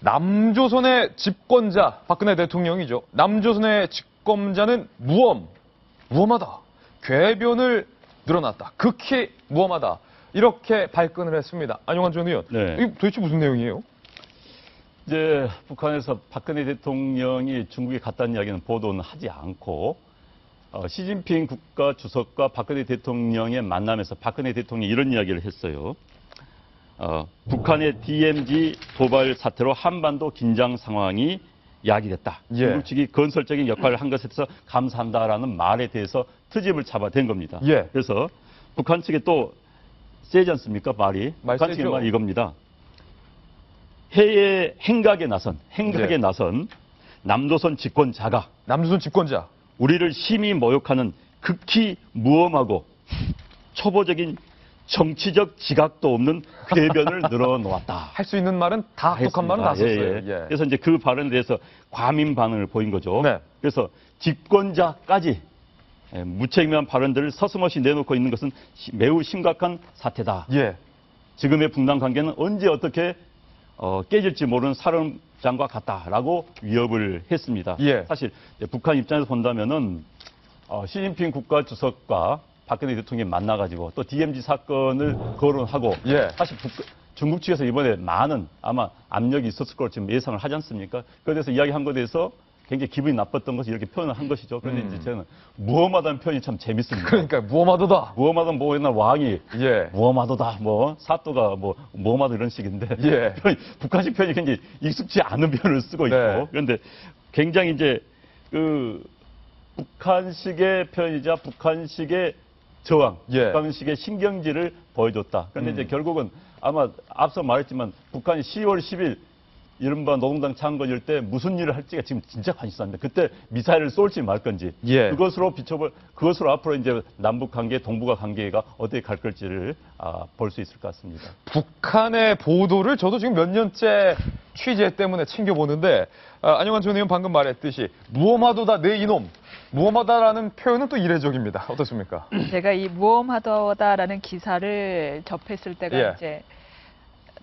남조선의 집권자, 박근혜 대통령이죠. 남조선의 집권자는 무엄, 무엄하다. 궤변을 늘어났다. 극히 무엄하다. 이렇게 발끈을 했습니다. 안용환 전 의원. 네. 이게 도대체 무슨 내용이에요? 이제 북한에서 박근혜 대통령이 중국에 갔다는 이야기는 보도는 하지 않고 어, 시진핑 국가 주석과 박근혜 대통령의 만남에서 박근혜 대통령이 이런 이야기를 했어요. 어, 북한의 DMZ 도발 사태로 한반도 긴장 상황이 야기됐다. 예. 중국 측이 건설적인 역할을 한 것에 대해서 감사한다라는 말에 대해서 트집을 잡아댄 겁니다. 예. 그래서 북한 측에 또 세지 않습니까 말이? 말 북한. 측의 말이 이겁니다. 해외 행각에 나선 행각에 네. 나선 남조선 집권자가 남조선 집권자. 우리를 심히 모욕하는 극히 무엄하고 초보적인 정치적 지각도 없는 궤변을 늘어놓았다. 할 수 있는 말은 다 독한 말은 다. 썼어요. 예, 예. 예. 그래서 이제 그 발언에 대해서 과민 반응을 보인 거죠. 네. 그래서 집권자까지 예, 무책임한 발언들을 서슴없이 내놓고 있는 것은 시- 매우 심각한 사태다. 예. 지금의 분단 관계는 언제 어떻게 어, 깨질지 모르는 사람장과 같다라고 위협을 했습니다. 예. 사실 북한 입장에서 본다면은 어, 시진핑 국가 주석과 박근혜 대통령이 만나가지고 또 DMZ 사건을 거론하고 예. 사실 북- 중국 측에서 이번에 많은 아마 압력이 있었을 걸로 지금 예상을 하지 않습니까? 대해서 이야기한 것에 대해서 굉장히 기분이 나빴던 것을 이렇게 표현을 한 것이죠. 그런데 음. 이제 저는 무엄하다는 표현이 참 재밌습니다. 그러니까 무엄하도다. 무엄하다 뭐 옛날 왕이 예. 무엄하도다 뭐 사또가 뭐 무엄하다 이런 식인데 예. 북한식 표현이 굉장히 익숙지 않은 표현을 쓰고 있고 네. 그런데 굉장히 이제 그 북한식의 표현이자 북한식의 저항, 예. 북한식의 신경질을 보여줬다. 그런데 음. 이제 결국은 아마 앞서 말했지만 북한이 10월 10일 이른바 노동당 창건일 때 무슨 일을 할지가 지금 진짜 관심사인데 그때 미사일을 쏠지 말 건지 예. 그것으로 비춰볼 그것으로 앞으로 이제 남북 관계, 동북아 관계가 어떻게 갈 걸지를 아, 볼 수 있을 것 같습니다. 북한의 보도를 저도 지금 몇 년째 취재 때문에 챙겨 보는데 아, 안영환 전 의원 방금 말했듯이 무엄하도다 내 이놈 무엄하다라는 표현은 또 이례적입니다. 어떻습니까? 제가 이 무엄하다라는 기사를 접했을 때가 예. 이제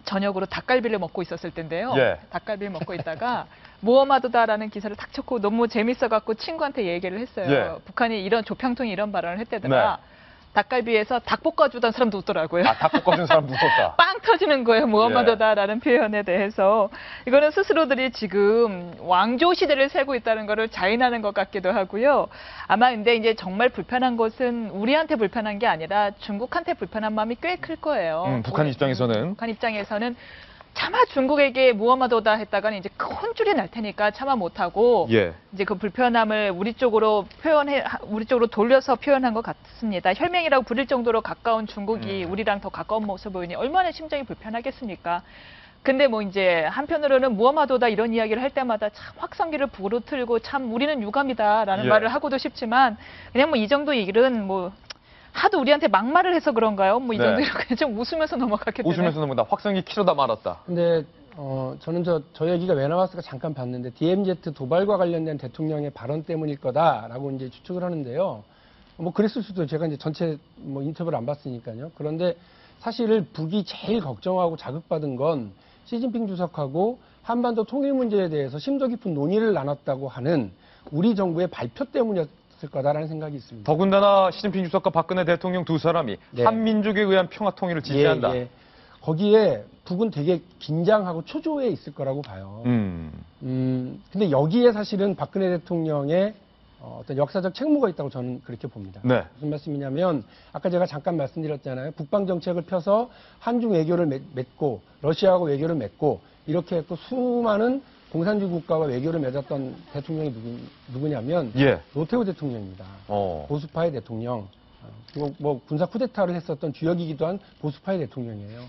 저녁으로 닭갈비를 먹고 있었을 텐데요. 예. 닭갈비를 먹고 있다가 무엄하다라는 기사를 탁 쳤고 너무 재밌어갖고 친구한테 얘기를 했어요. 예. 북한이 이런 조평통이 이런 발언을 했대더라. 닭갈비에서 닭 볶아주던 사람도 웃더라고요. 네. 아, 닭 볶아준 사람 무섭다. 빵 터지는 거예요. 예. 무엄하다라는 표현에 대해서. 이거는 스스로들이 지금 왕조 시대를 살고 있다는 거를 자인하는 것 같기도 하고요. 아마 근데 이제 정말 불편한 것은 우리한테 불편한 게 아니라 중국한테 불편한 마음이 꽤 클 거예요. 음, 북한 입장에서는. 북한 입장에서는 차마 중국에게 무엄하도다 했다가는 이제 큰 혼줄이 날 테니까 차마 못하고 예. 이제 그 불편함을 우리 쪽으로 표현해 우리 쪽으로 돌려서 표현한 것 같습니다. 혈맹이라고 부릴 정도로 가까운 중국이 음. 우리랑 더 가까운 모습 보이니 얼마나 심정이 불편하겠습니까? 근데 뭐 이제 한편으로는 무엄하도다 이런 이야기를 할 때마다 참 확성기를 부르틀고 참 우리는 유감이다라는 예. 말을 하고도 싶지만 그냥 뭐 이 정도 일은 뭐 하도 우리한테 막말을 해서 그런가요? 뭐이 네. 정도 일은 그냥 좀 웃으면서 때문에 웃으면서 넘어다 확성기 키로다 말았다. 근데 어, 저는 저, 저 얘기가 왜 나왔을까 잠깐 봤는데 DMZ 도발과 관련된 대통령의 발언 때문일 거다라고 이제 추측을 하는데요. 뭐 그랬을 수도 제가 이제 전체 뭐 인터뷰를 안 봤으니까요. 그런데 사실 북이 제일 걱정하고 자극받은 건 시진핑 주석하고 한반도 통일 문제에 대해서 심도 깊은 논의를 나눴다고 하는 우리 정부의 발표 때문이었 을 거다라는 생각이 있습니다. 더군다나 시진핑 주석과 박근혜 대통령 두 사람이 네. 한민족에 의한 평화 통일을 지지한다. 예, 예. 거기에 북은 되게 긴장하고 초조해 있을 거라고 봐요. 음. 음, 근데 여기에 사실은 박근혜 대통령의 어, 어떤 역사적 책무가 있다고 저는 그렇게 봅니다. 네. 무슨 말씀이냐면 아까 제가 잠깐 말씀드렸잖아요. 북방 정책을 펴서 한중 외교를 맺, 맺고 러시아하고 외교를 맺고 이렇게 했고 수많은 공산주의 국가와 외교를 맺었던 대통령이 누구, 누구 냐면 예. 노태우 대통령입니다. 어. 보수파의 대통령. 어, 그리고 뭐 군사 쿠데타를 했었던 주역이기도 한 보수파의 대통령이에요.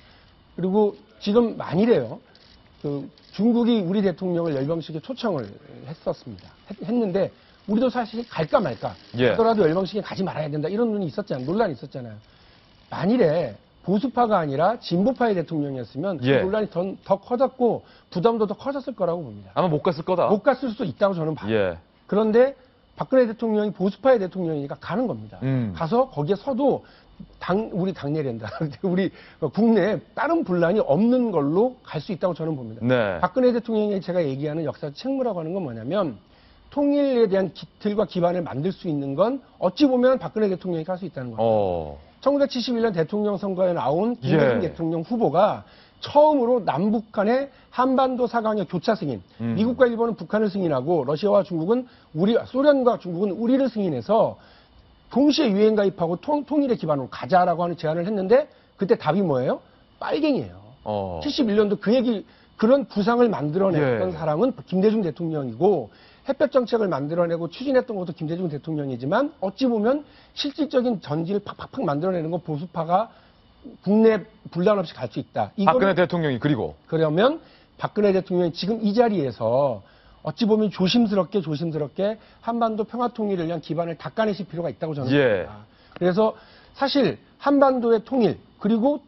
그리고 지금 만일에요. 그 중국이 우리 대통령을 열병식에 초청을 했었습니다. 했, 는데 우리도 사실 갈까 말까 예. 하더라도 열병식에 가지 말아야 된다 이런 눈이 있었잖아요. 논란이 있었잖아요. 만일에 보수파가 아니라 진보파의 대통령이었으면 예. 그 논란이 더, 더 커졌고 부담도 더 커졌을 거라고 봅니다. 아마 못 갔을 거다. 못 갔을 수도 있다고 저는 봐요. 예. 그런데 박근혜 대통령이 보수파의 대통령이니까 가는 겁니다. 음. 가서 거기에 서도 당, 우리 당내랜다. 우리 국내에 다른 분란이 없는 걸로 갈 수 있다고 저는 봅니다. 네. 박근혜 대통령이 제가 얘기하는 역사 책무라고 하는 건 뭐냐면 통일에 대한 기틀과 기반을 만들 수 있는 건 어찌 보면 박근혜 대통령이 할 수 있다는 겁니다. 어. 1971년 대통령 선거에 나온 김대중 예. 대통령 후보가 처음으로 남북 간의 한반도 사강의 교차 승인, 음. 미국과 일본은 북한을 승인하고 러시아와 중국은 우리 소련과 중국은 우리를 승인해서 동시에 유엔 가입하고 통, 통일의 기반으로 가자라고 하는 제안을 했는데 그때 답이 뭐예요? 빨갱이에요. 어. 71년도 그 얘기 그런 부상을 만들어냈던 예. 사람은 김대중 대통령이고 햇볕 정책을 만들어내고 추진했던 것도 김대중 대통령이지만 어찌 보면 실질적인 전지를 팍팍팍 만들어내는 건 보수파가 국내 분란 없이 갈 수 있다. 박근혜 대통령이 그리고 그러면 박근혜 대통령이 지금 이 자리에서 어찌 보면 조심스럽게 조심스럽게 한반도 평화 통일을 위한 기반을 닦아내실 필요가 있다고 저는 예. 봅니다. 그래서 사실 한반도의 통일 그리고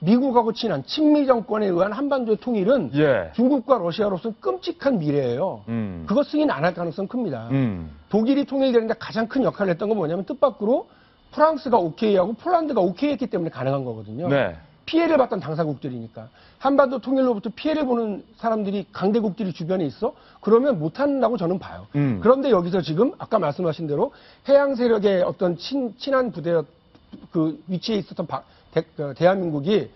미국하고 친한 친미 정권에 의한 한반도의 통일은 예. 중국과 러시아로서는 끔찍한 미래예요. 음. 그거 승인 안 할 가능성 큽니다. 음. 독일이 통일되는데 가장 큰 역할을 했던 건 뭐냐면 뜻밖으로 프랑스가 오케이하고 폴란드가 오케이했기 때문에 가능한 거거든요. 네. 피해를 봤던 당사국들이니까 한반도 통일로부터 피해를 보는 사람들이 강대국들이 주변에 있어 그러면 못한다고 저는 봐요. 음. 그런데 여기서 지금 아까 말씀하신 대로 해양 세력의 어떤 친, 친한 부대 그 위치에 있었던 바- 대, 그 대한민국이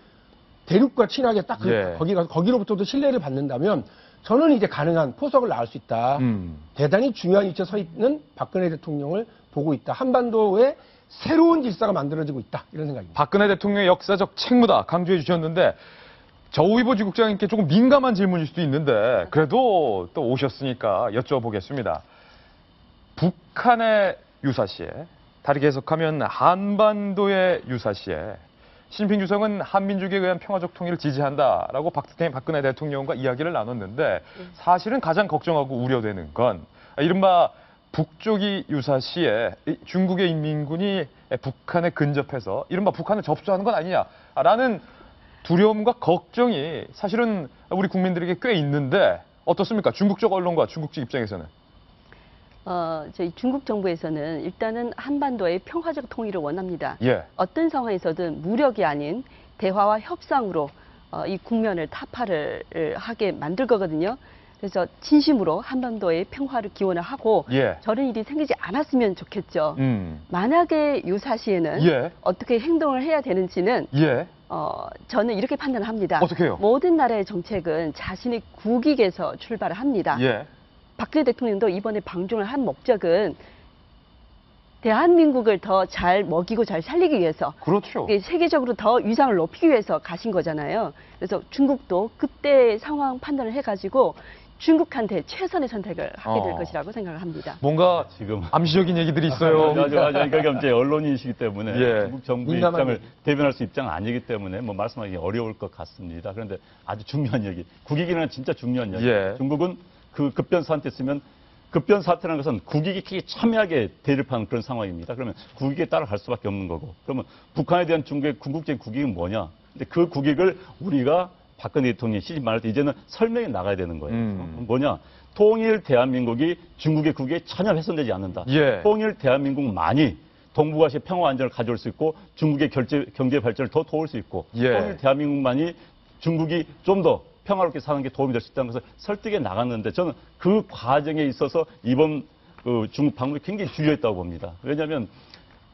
대륙과 친하게 딱 그- 예. 거기가 거기로부터도 신뢰를 받는다면 저는 이제 가능한 포석을 낳을 수 있다. 음. 대단히 중요한 위치에 서 있는 박근혜 대통령을 보고 있다. 한반도에 새로운 질서가 만들어지고 있다. 이런 생각입니다. 박근혜 대통령의 역사적 책무다 강조해 주셨는데 저우이보 지국장님께 조금 민감한 질문일 수도 있는데 그래도 또 오셨으니까 여쭤보겠습니다. 북한의 유사시에 다르게 해석하면 한반도의 유사시에 시진핑 주석은 한민족에 의한 평화적 통일을 지지한다라고 박근혜, 박근혜 대통령과 이야기를 나눴는데 사실은 가장 걱정하고 우려되는 건 이른바 북쪽이 유사시에 이 중국의 인민군이 북한에 근접해서 이른바 북한을 접수하는 건 아니냐라는 두려움과 걱정이 사실은 우리 국민들에게 꽤 있는데 어떻습니까? 중국 쪽 언론과 중국 측 입장에서는. 어, 저희 중국 정부에서는 일단은 한반도의 평화적 통일을 원합니다. 예. 어떤 상황에서든 무력이 아닌 대화와 협상으로 어, 이 국면을 타파를 하게 만들 거거든요. 그래서 진심으로 한반도의 평화를 기원을 하고 예. 저런 일이 생기지 않았으면 좋겠죠. 음. 만약에 유사시에는 예. 어떻게 행동을 해야 되는지는 예. 어, 저는 이렇게 판단합니다. 어떻게 해요? 모든 나라의 정책은 자신의 국익에서 출발을 합니다. 예. 박근혜 대통령도 이번에 방중을 한 목적은 대한민국을 더 잘 먹이고 잘 살리기 위해서 그렇죠. 이게 세계적으로 더 위상을 높이기 위해서 가신 거잖아요. 그래서 중국도 그때 상황 판단을 해가지고 중국한테 최선의 선택을 하게 될 어. 것이라고 생각을 합니다. 뭔가 지금 암시적인 얘기들이 있어요. 맞아, 맞아. 그러니까 이제 언론인이시기 때문에 예. 중국 정부 입장을 얘기. 대변할 수 입장은 아니기 때문에 뭐 말씀하기 어려울 것 같습니다. 그런데 아주 중요한 얘기, 국익이라는 진짜 중요한 얘기. 예. 중국은 그 급변 사태 쓰면 급변 사태라는 것은 국익이 크게 첨예하게 대립하는 그런 상황입니다. 그러면 국익에 따라갈 수밖에 없는 거고. 그러면 북한에 대한 중국의 궁극적인 국익은 뭐냐? 근데 그 국익을 우리가 박근혜 대통령이 시집 말할 때 이제는 설명해 나가야 되는 거예요. 음. 뭐냐? 통일 대한민국이 중국의 국익에 전혀 훼손되지 않는다. 예. 통일 대한민국만이 동북아시아 평화 안정을 가져올 수 있고 중국의 결제, 경제 발전을 더 도울 수 있고 예. 통일 대한민국만이 중국이 좀더 평화롭게 사는 게 도움이 될 수 있다는 것을 설득해 나갔는데 저는 그 과정에 있어서 이번 그 중국 방문이 굉장히 중요했다고 봅니다. 왜냐하면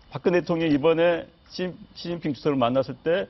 박근혜 대통령이 이번에 시, 시진핑 주석을 만났을 때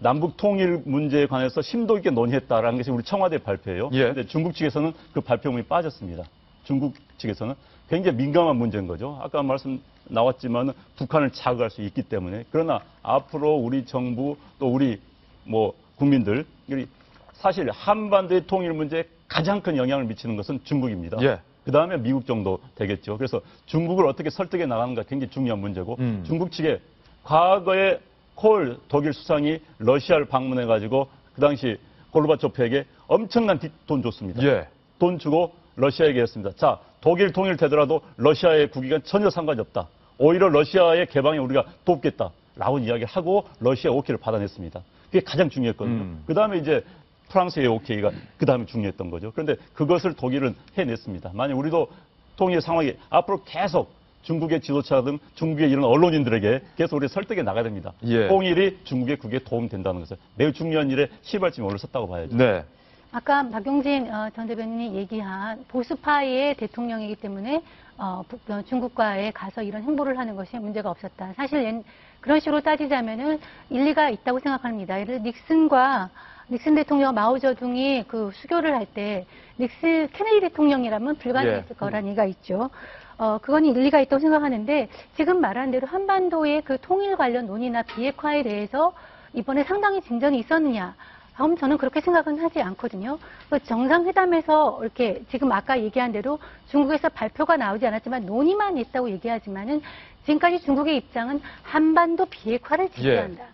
남북 통일 문제에 관해서 심도 있게 논의했다라는 것이 우리 청와대 발표예요. 예. 근데 중국 측에서는 그 발표문이 빠졌습니다. 중국 측에서는 굉장히 민감한 문제인 거죠. 아까 말씀 나왔지만 북한을 자극할 수 있기 때문에 그러나 앞으로 우리 정부 또 우리 뭐 국민들 이 사실 한반도의 통일 문제에 가장 큰 영향을 미치는 것은 중국입니다. 예. 그 다음에 미국 정도 되겠죠. 그래서 중국을 어떻게 설득해 나가는가 굉장히 중요한 문제고 음. 중국 측에 과거에 콜 독일 수상이 러시아를 방문해 가지고 그 당시 골르바초프에게 엄청난 뒷- 돈 줬습니다. 예. 돈 주고 러시아에게 했습니다. 자, 독일 통일되더라도 러시아의 국익은 전혀 상관이 없다. 오히려 러시아의 개방에 우리가 돕겠다 라고 이야기하고 러시아 오케이를 받아냈습니다. 그게 가장 중요했거든요. 음. 그 다음에 이제 프랑스의 오케이가 그 다음에 중요했던 거죠. 그런데 그것을 독일은 해냈습니다. 만약 우리도 통일 상황이 앞으로 계속 중국의 지도자 등 중국의 이런 언론인들에게 계속 우리 설득해 나가야 됩니다. 예. 통일이 중국의 국익에 도움된다는 것을 매우 중요한 일에 시발점이 올랐었다고 봐야죠. 네. 아까 박용진 어, 전 대변인이 얘기한 보수파의 대통령이기 때문에 어, 북- 어, 중국과에 가서 이런 행보를 하는 것이 문제가 없었다. 사실 옛- 그런 식으로 따지자면은 일리가 있다고 생각합니다. 예를 들어 닉슨과 닉슨 대통령 마오쩌둥이 그 수교를 할 때 닉슨 케네디 대통령이라면 불가능했을 예. 거라는 얘기가 있죠. 어, 그건 일리가 있다고 생각하는데 지금 말한 대로 한반도의 그 통일 관련 논의나 비핵화에 대해서 이번에 상당히 진전이 있었느냐? 그럼 저는 그렇게 생각은 하지 않거든요. 그 정상회담에서 이렇게 지금 아까 얘기한 대로 중국에서 발표가 나오지 않았지만 논의만 있다고 얘기하지만은 지금까지 중국의 입장은 한반도 비핵화를 지지한다.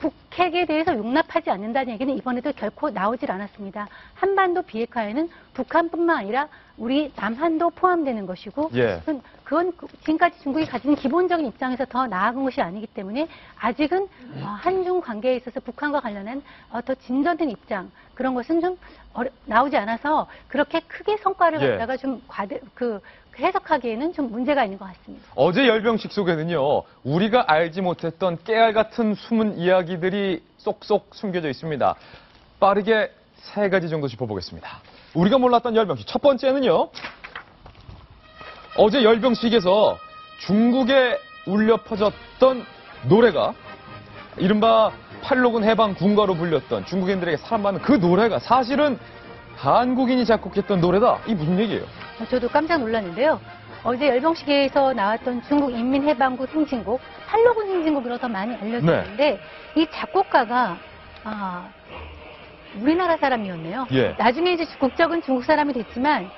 북핵에 대해서 용납하지 않는다는 얘기는 이번에도 결코 나오질 않았습니다. 한반도 비핵화에는 북한뿐만 아니라 우리 남한도 포함되는 것이고 예. 그건, 지금까지 중국이 가진 기본적인 입장에서 더 나아간 것이 아니기 때문에 아직은 어, 한중 관계에 있어서 북한과 관련한 어, 더 진전된 입장 그런 것은 좀 어려- 나오지 않아서 그렇게 크게 성과를 예. 갖다가 좀 과대 그 해석하기에는 좀 문제가 있는 것 같습니다. 어제 열병식 속에는요, 우리가 알지 못했던 깨알 같은 숨은 이야기들이 쏙쏙 숨겨져 있습니다. 빠르게 세 가지 정도 짚어보겠습니다. 우리가 몰랐던 열병식. 첫 번째는요, 어제 열병식에서 중국에 울려 퍼졌던 노래가 이른바 팔로군 해방 군가로 불렸던 중국인들에게 사랑받는 그 노래가 사실은 한국인이 작곡했던 노래다. 이 무슨 얘기예요? 어, 저도 깜짝 놀랐는데요. 어제 열병식에서 나왔던 중국 인민해방군 행진곡, 팔로군 행진곡으로 더 많이 알려졌는데 네. 이 작곡가가 아, 우리나라 사람이었네요. 예. 나중에 이제 국적은 중국 사람이 됐지만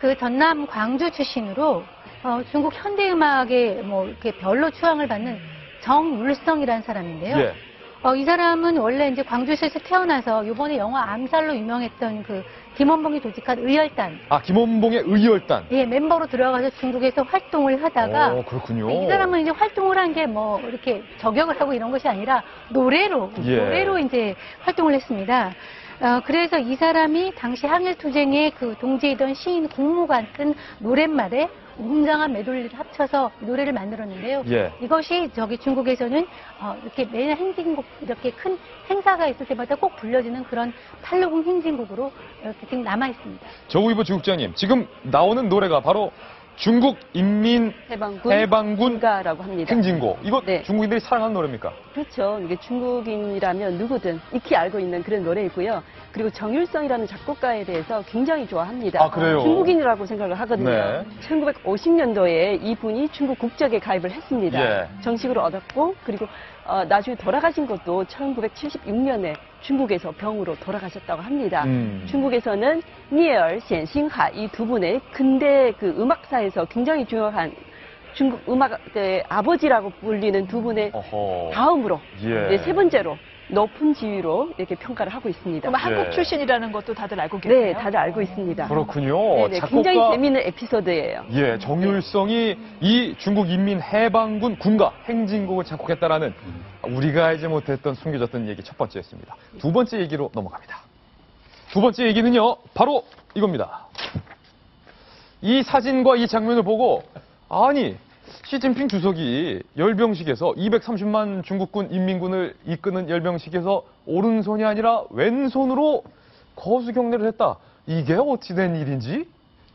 그 전남 광주 출신으로 어, 중국 현대음악에 뭐 이렇게 별로 추앙을 받는 정율성이라는 사람인데요. 예. 어, 이 사람은 원래 이제 광주시에서 태어나서 이번에 영화 암살로 유명했던 그 김원봉이 조직한 의열단 아, 김원봉의 의열단. 예, 멤버로 들어가서 중국에서 활동을 하다가 어, 그렇군요. 이 사람은 이제 활동을 한 게 뭐 이렇게 저격을 하고 이런 것이 아니라 노래로 예. 노래로 이제 활동을 했습니다. 어, 그래서 이 사람이 당시 항일 투쟁의 그 동지이던 시인 공무관 쓴 노랫말에 웅장한 메돌리를 합쳐서 노래를 만들었는데요. 예. 이것이 저기 중국에서는 어, 이렇게 매년 행진곡 이렇게 큰 행사가 있을 때마다 꼭 불려지는 그런 팔로공 행진곡으로 이렇게 지금 남아 있습니다. 조우이보 주국장님, 지금 나오는 노래가 바로 중국 인민 해방군 해방군 군가라고 합니다. 행진곡. 이거 네. 중국인들이 사랑하는 노래입니까? 그렇죠. 이게 중국인이라면 누구든 익히 알고 있는 그런 노래이고요. 그리고 정율성이라는 작곡가에 대해서 굉장히 좋아합니다. 아, 그래요? 중국인이라고 생각을 하거든요. 네. 1950년도에 이분이 중국 국적에 가입을 했습니다. 예. 정식으로 얻었고 그리고 어, 나중에 돌아가신 것도 1976년에 중국에서 병으로 돌아가셨다고 합니다. 음. 중국에서는 니얼, 显싱하 이 두 분의 근대 그 음악사에서 굉장히 중요한 중국 음악의 아버지라고 불리는 두 분의 어허. 다음으로 예. 네, 세 번째로 높은 지위로 이렇게 평가를 하고 있습니다. 그럼 한국 예. 출신이라는 것도 다들 알고 계세요? 네, 다들 알고 있습니다. 그렇군요. 네네, 굉장히 재미있는 에피소드예요. 예, 정율성이 이 중국 인민 해방군 군가 행진곡을 작곡했다라는 우리가 알지 못했던 숨겨졌던 얘기 첫 번째였습니다. 두 번째 얘기로 넘어갑니다. 두 번째 얘기는요, 바로 이겁니다. 이 사진과 이 장면을 보고 아니 시진핑 주석이 열병식에서 230만 중국군 인민군을 이끄는 열병식에서 오른손이 아니라 왼손으로 거수 경례를 했다. 이게 어찌 된 일인지?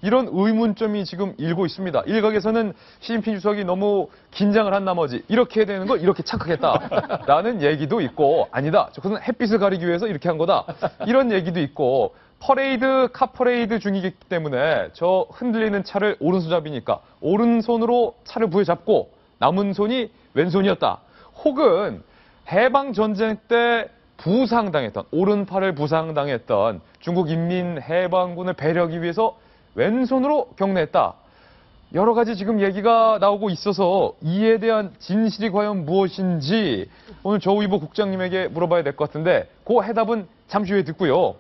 이런 의문점이 지금 일고 있습니다. 일각에서는 시진핑 주석이 너무 긴장을 한 나머지 이렇게 되는 걸 이렇게 착각했다라는 얘기도 있고 아니다. 그것은 햇빛을 가리기 위해서 이렇게 한 거다. 이런 얘기도 있고 퍼레이드 카퍼레이드 중이기 때문에 저 흔들리는 차를 오른손잡이니까 오른손으로 차를 부여잡고 남은 손이 왼손이었다. 혹은 해방 전쟁 때 부상당했던 오른팔을 부상당했던 중국 인민 해방군을 배려하기 위해서 왼손으로 경례했다. 여러 가지 지금 얘기가 나오고 있어서 이에 대한 진실이 과연 무엇인지 오늘 조우이보 국장님에게 물어봐야 될 것 같은데 그 해답은 잠시 후에 듣고요.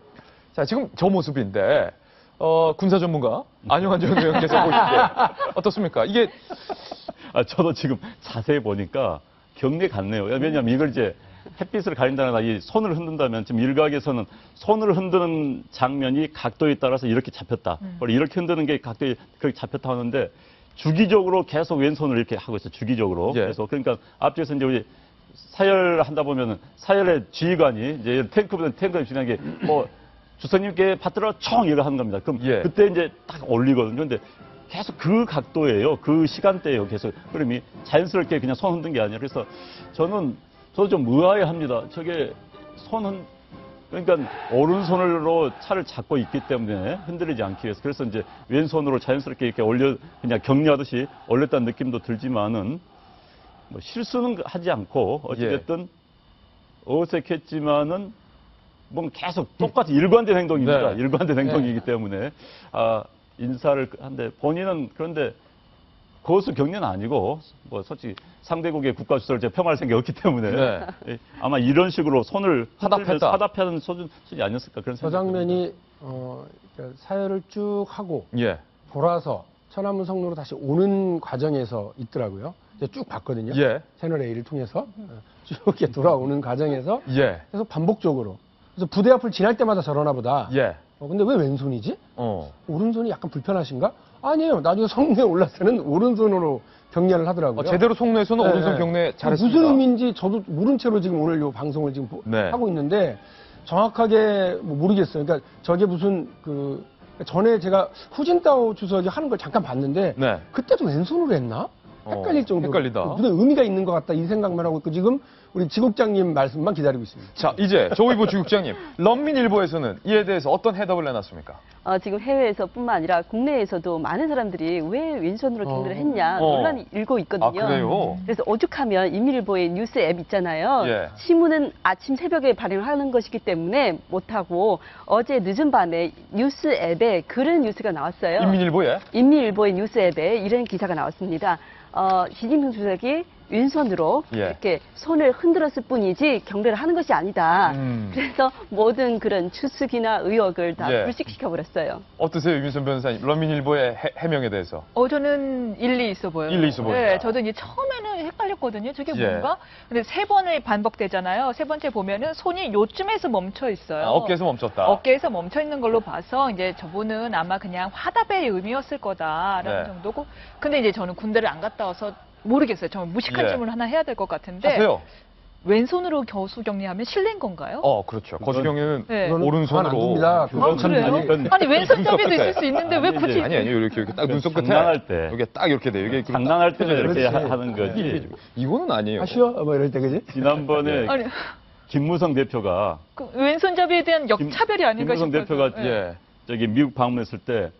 자, 지금 저 모습인데, 어, 군사 전문가, 안용환 전 의원께서 때, 어떻습니까? 이게, 아, 저도 지금 자세히 보니까 경례 같네요. 왜냐하면 이걸 이제 햇빛을 가린다거나 이 손을 흔든다면 지금 일각에서는 손을 흔드는 장면이 각도에 따라서 이렇게 잡혔다. 그리고 이렇게 흔드는 게 각도에 그렇게 잡혔다 하는데 주기적으로 계속 왼손을 이렇게 하고 있어요. 주기적으로. 예. 그래서 그러니까 앞쪽에서 이제 우리 사열한다 보면은 사열의 지휘관이 이제 탱크보다 탱크가 중요한 게뭐 주선님께 받들어 총 이거 하는 겁니다. 그럼 예. 그때 이제 딱 올리거든요. 근데 계속 그 각도예요. 그 시간대예요. 계속 그림이 자연스럽게 그냥 손 흔든 게 아니라 그래서 저는 저도 좀 의아해합니다. 저게 손은 그러니까 오른손으로 차를 잡고 있기 때문에 흔들리지 않기 위해서 그래서 이제 왼손으로 자연스럽게 이렇게 올려 그냥 격려하듯이 올렸다는 느낌도 들지만은 뭐 실수는 하지 않고 어찌됐든 어색했지만은 뭐 계속 똑같이 일관된 행동입니다. 네. 일관된 행동이기 때문에 아 인사를 한데 본인은 그런데 거수 경례는 아니고 뭐 솔직히 상대국의 국가 주소를 제가 평할 생각이 없기 때문에 네. 예, 아마 이런 식으로 손을 화답했다. 화답하는 수준, 수준이 아니었을까 그런 저 생각이 장면이 어, 그러니까 사열을 쭉 하고 예, 돌아서 천안문 성로로 다시 오는 과정에서 있더라고요. 이제 쭉 봤거든요. 예, 채널 A를 통해서 어, 쭉 이렇게 돌아오는 과정에서 예, 계속 반복적으로. 그래서 부대 앞을 지날 때마다 저러나 보다. 예, 어, 근데 왜 왼손이지? 어, 오른손이 약간 불편하신가? 아니에요. 나중에 성내에 올랐을 때는 오른손으로 경례를 하더라고요. 어, 제대로 송로에서는 네, 오른손 네. 경례 잘했습니다. 무슨 의미인지 저도 모른 채로 지금 오늘 이 방송을 지금 보- 네. 하고 있는데 정확하게 뭐 모르겠어요. 그러니까 저게 무슨 그 전에 제가 후진타오 주석이 하는 걸 잠깐 봤는데 네. 그때도 왼손으로 했나? 헷갈릴 어, 정도로 헷갈리다. 무슨 의미가 있는 것 같다 이 생각만 하고 있고 지금 우리 지국장님 말씀만 기다리고 있습니다. 자, 이제 조의보 주국장님, 런민일보에서는 이에 대해서 어떤 해답을 내놨습니까? 어, 지금 해외에서뿐만 아니라 국내에서도 많은 사람들이 왜 왼손으로 어. 했냐 어. 논란이 일고 있거든요. 아, 그래요? 그래서 오죽하면 인민일보의 뉴스 앱 있잖아요. 예. 신문은 아침 새벽에 발행하는 것이기 때문에 못하고 어제 늦은 밤에 뉴스 앱에 그런 뉴스가 나왔어요. 인민일보에? 인민일보의 뉴스 앱에 이런 기사가 나왔습니다. 어, 시진핑 주석이 왼손으로 예. 이렇게 손을 흔들었을 뿐이지 경례를 하는 것이 아니다. 음. 그래서 모든 그런 추측이나 의혹을 다 예. 불식시켜 버렸어요. 어떠세요, 유민선 변호사님? 런민일보의 해, 해명에 대해서. 어, 저는 일리 있어 보여요. 일리 있어 보인다. 네, 저도 이제 처음에는 헷갈렸거든요. 저게 예. 뭔가? 근데 세 번을 반복되잖아요. 세 번째 보면은 손이 요쯤에서 멈춰 있어요. 아, 어깨에서 멈췄다. 어깨에서 멈춰 있는 걸로 봐서 이제 저분은 아마 그냥 화답의 의미였을 거다라는 네. 정도고. 근데 이제 저는 군대를 안 갔다 와서 모르겠어요. 정말 무식한 예. 질문을 하나 해야 될 것 같은데 하세요. 왼손으로 겨수 격리하면 실례인 건가요? 어, 그렇죠. 거수경에는 네. 그거는 오른손으로. 안. 아, 그건 참 그래요? 아니, 왼손잡이도 끝에. 있을 수 있는데 왜 굳이 아니, 아니, 이렇게, 이렇게 딱 눈썹 끝에. 장난할 때. 이게 딱 이렇게 돼. 이게 장난할 때는 이렇게 그렇지. 하- 하는 거지. 이거는 아니에요. 아쉬워? 뭐 이럴 때 그지? 지난번에 아니 김무성 대표가 그 왼손잡이에 대한 역차별이 아닌가 김무성 싶어서. 대표가 예. 예. 저기 미국 방문했을 때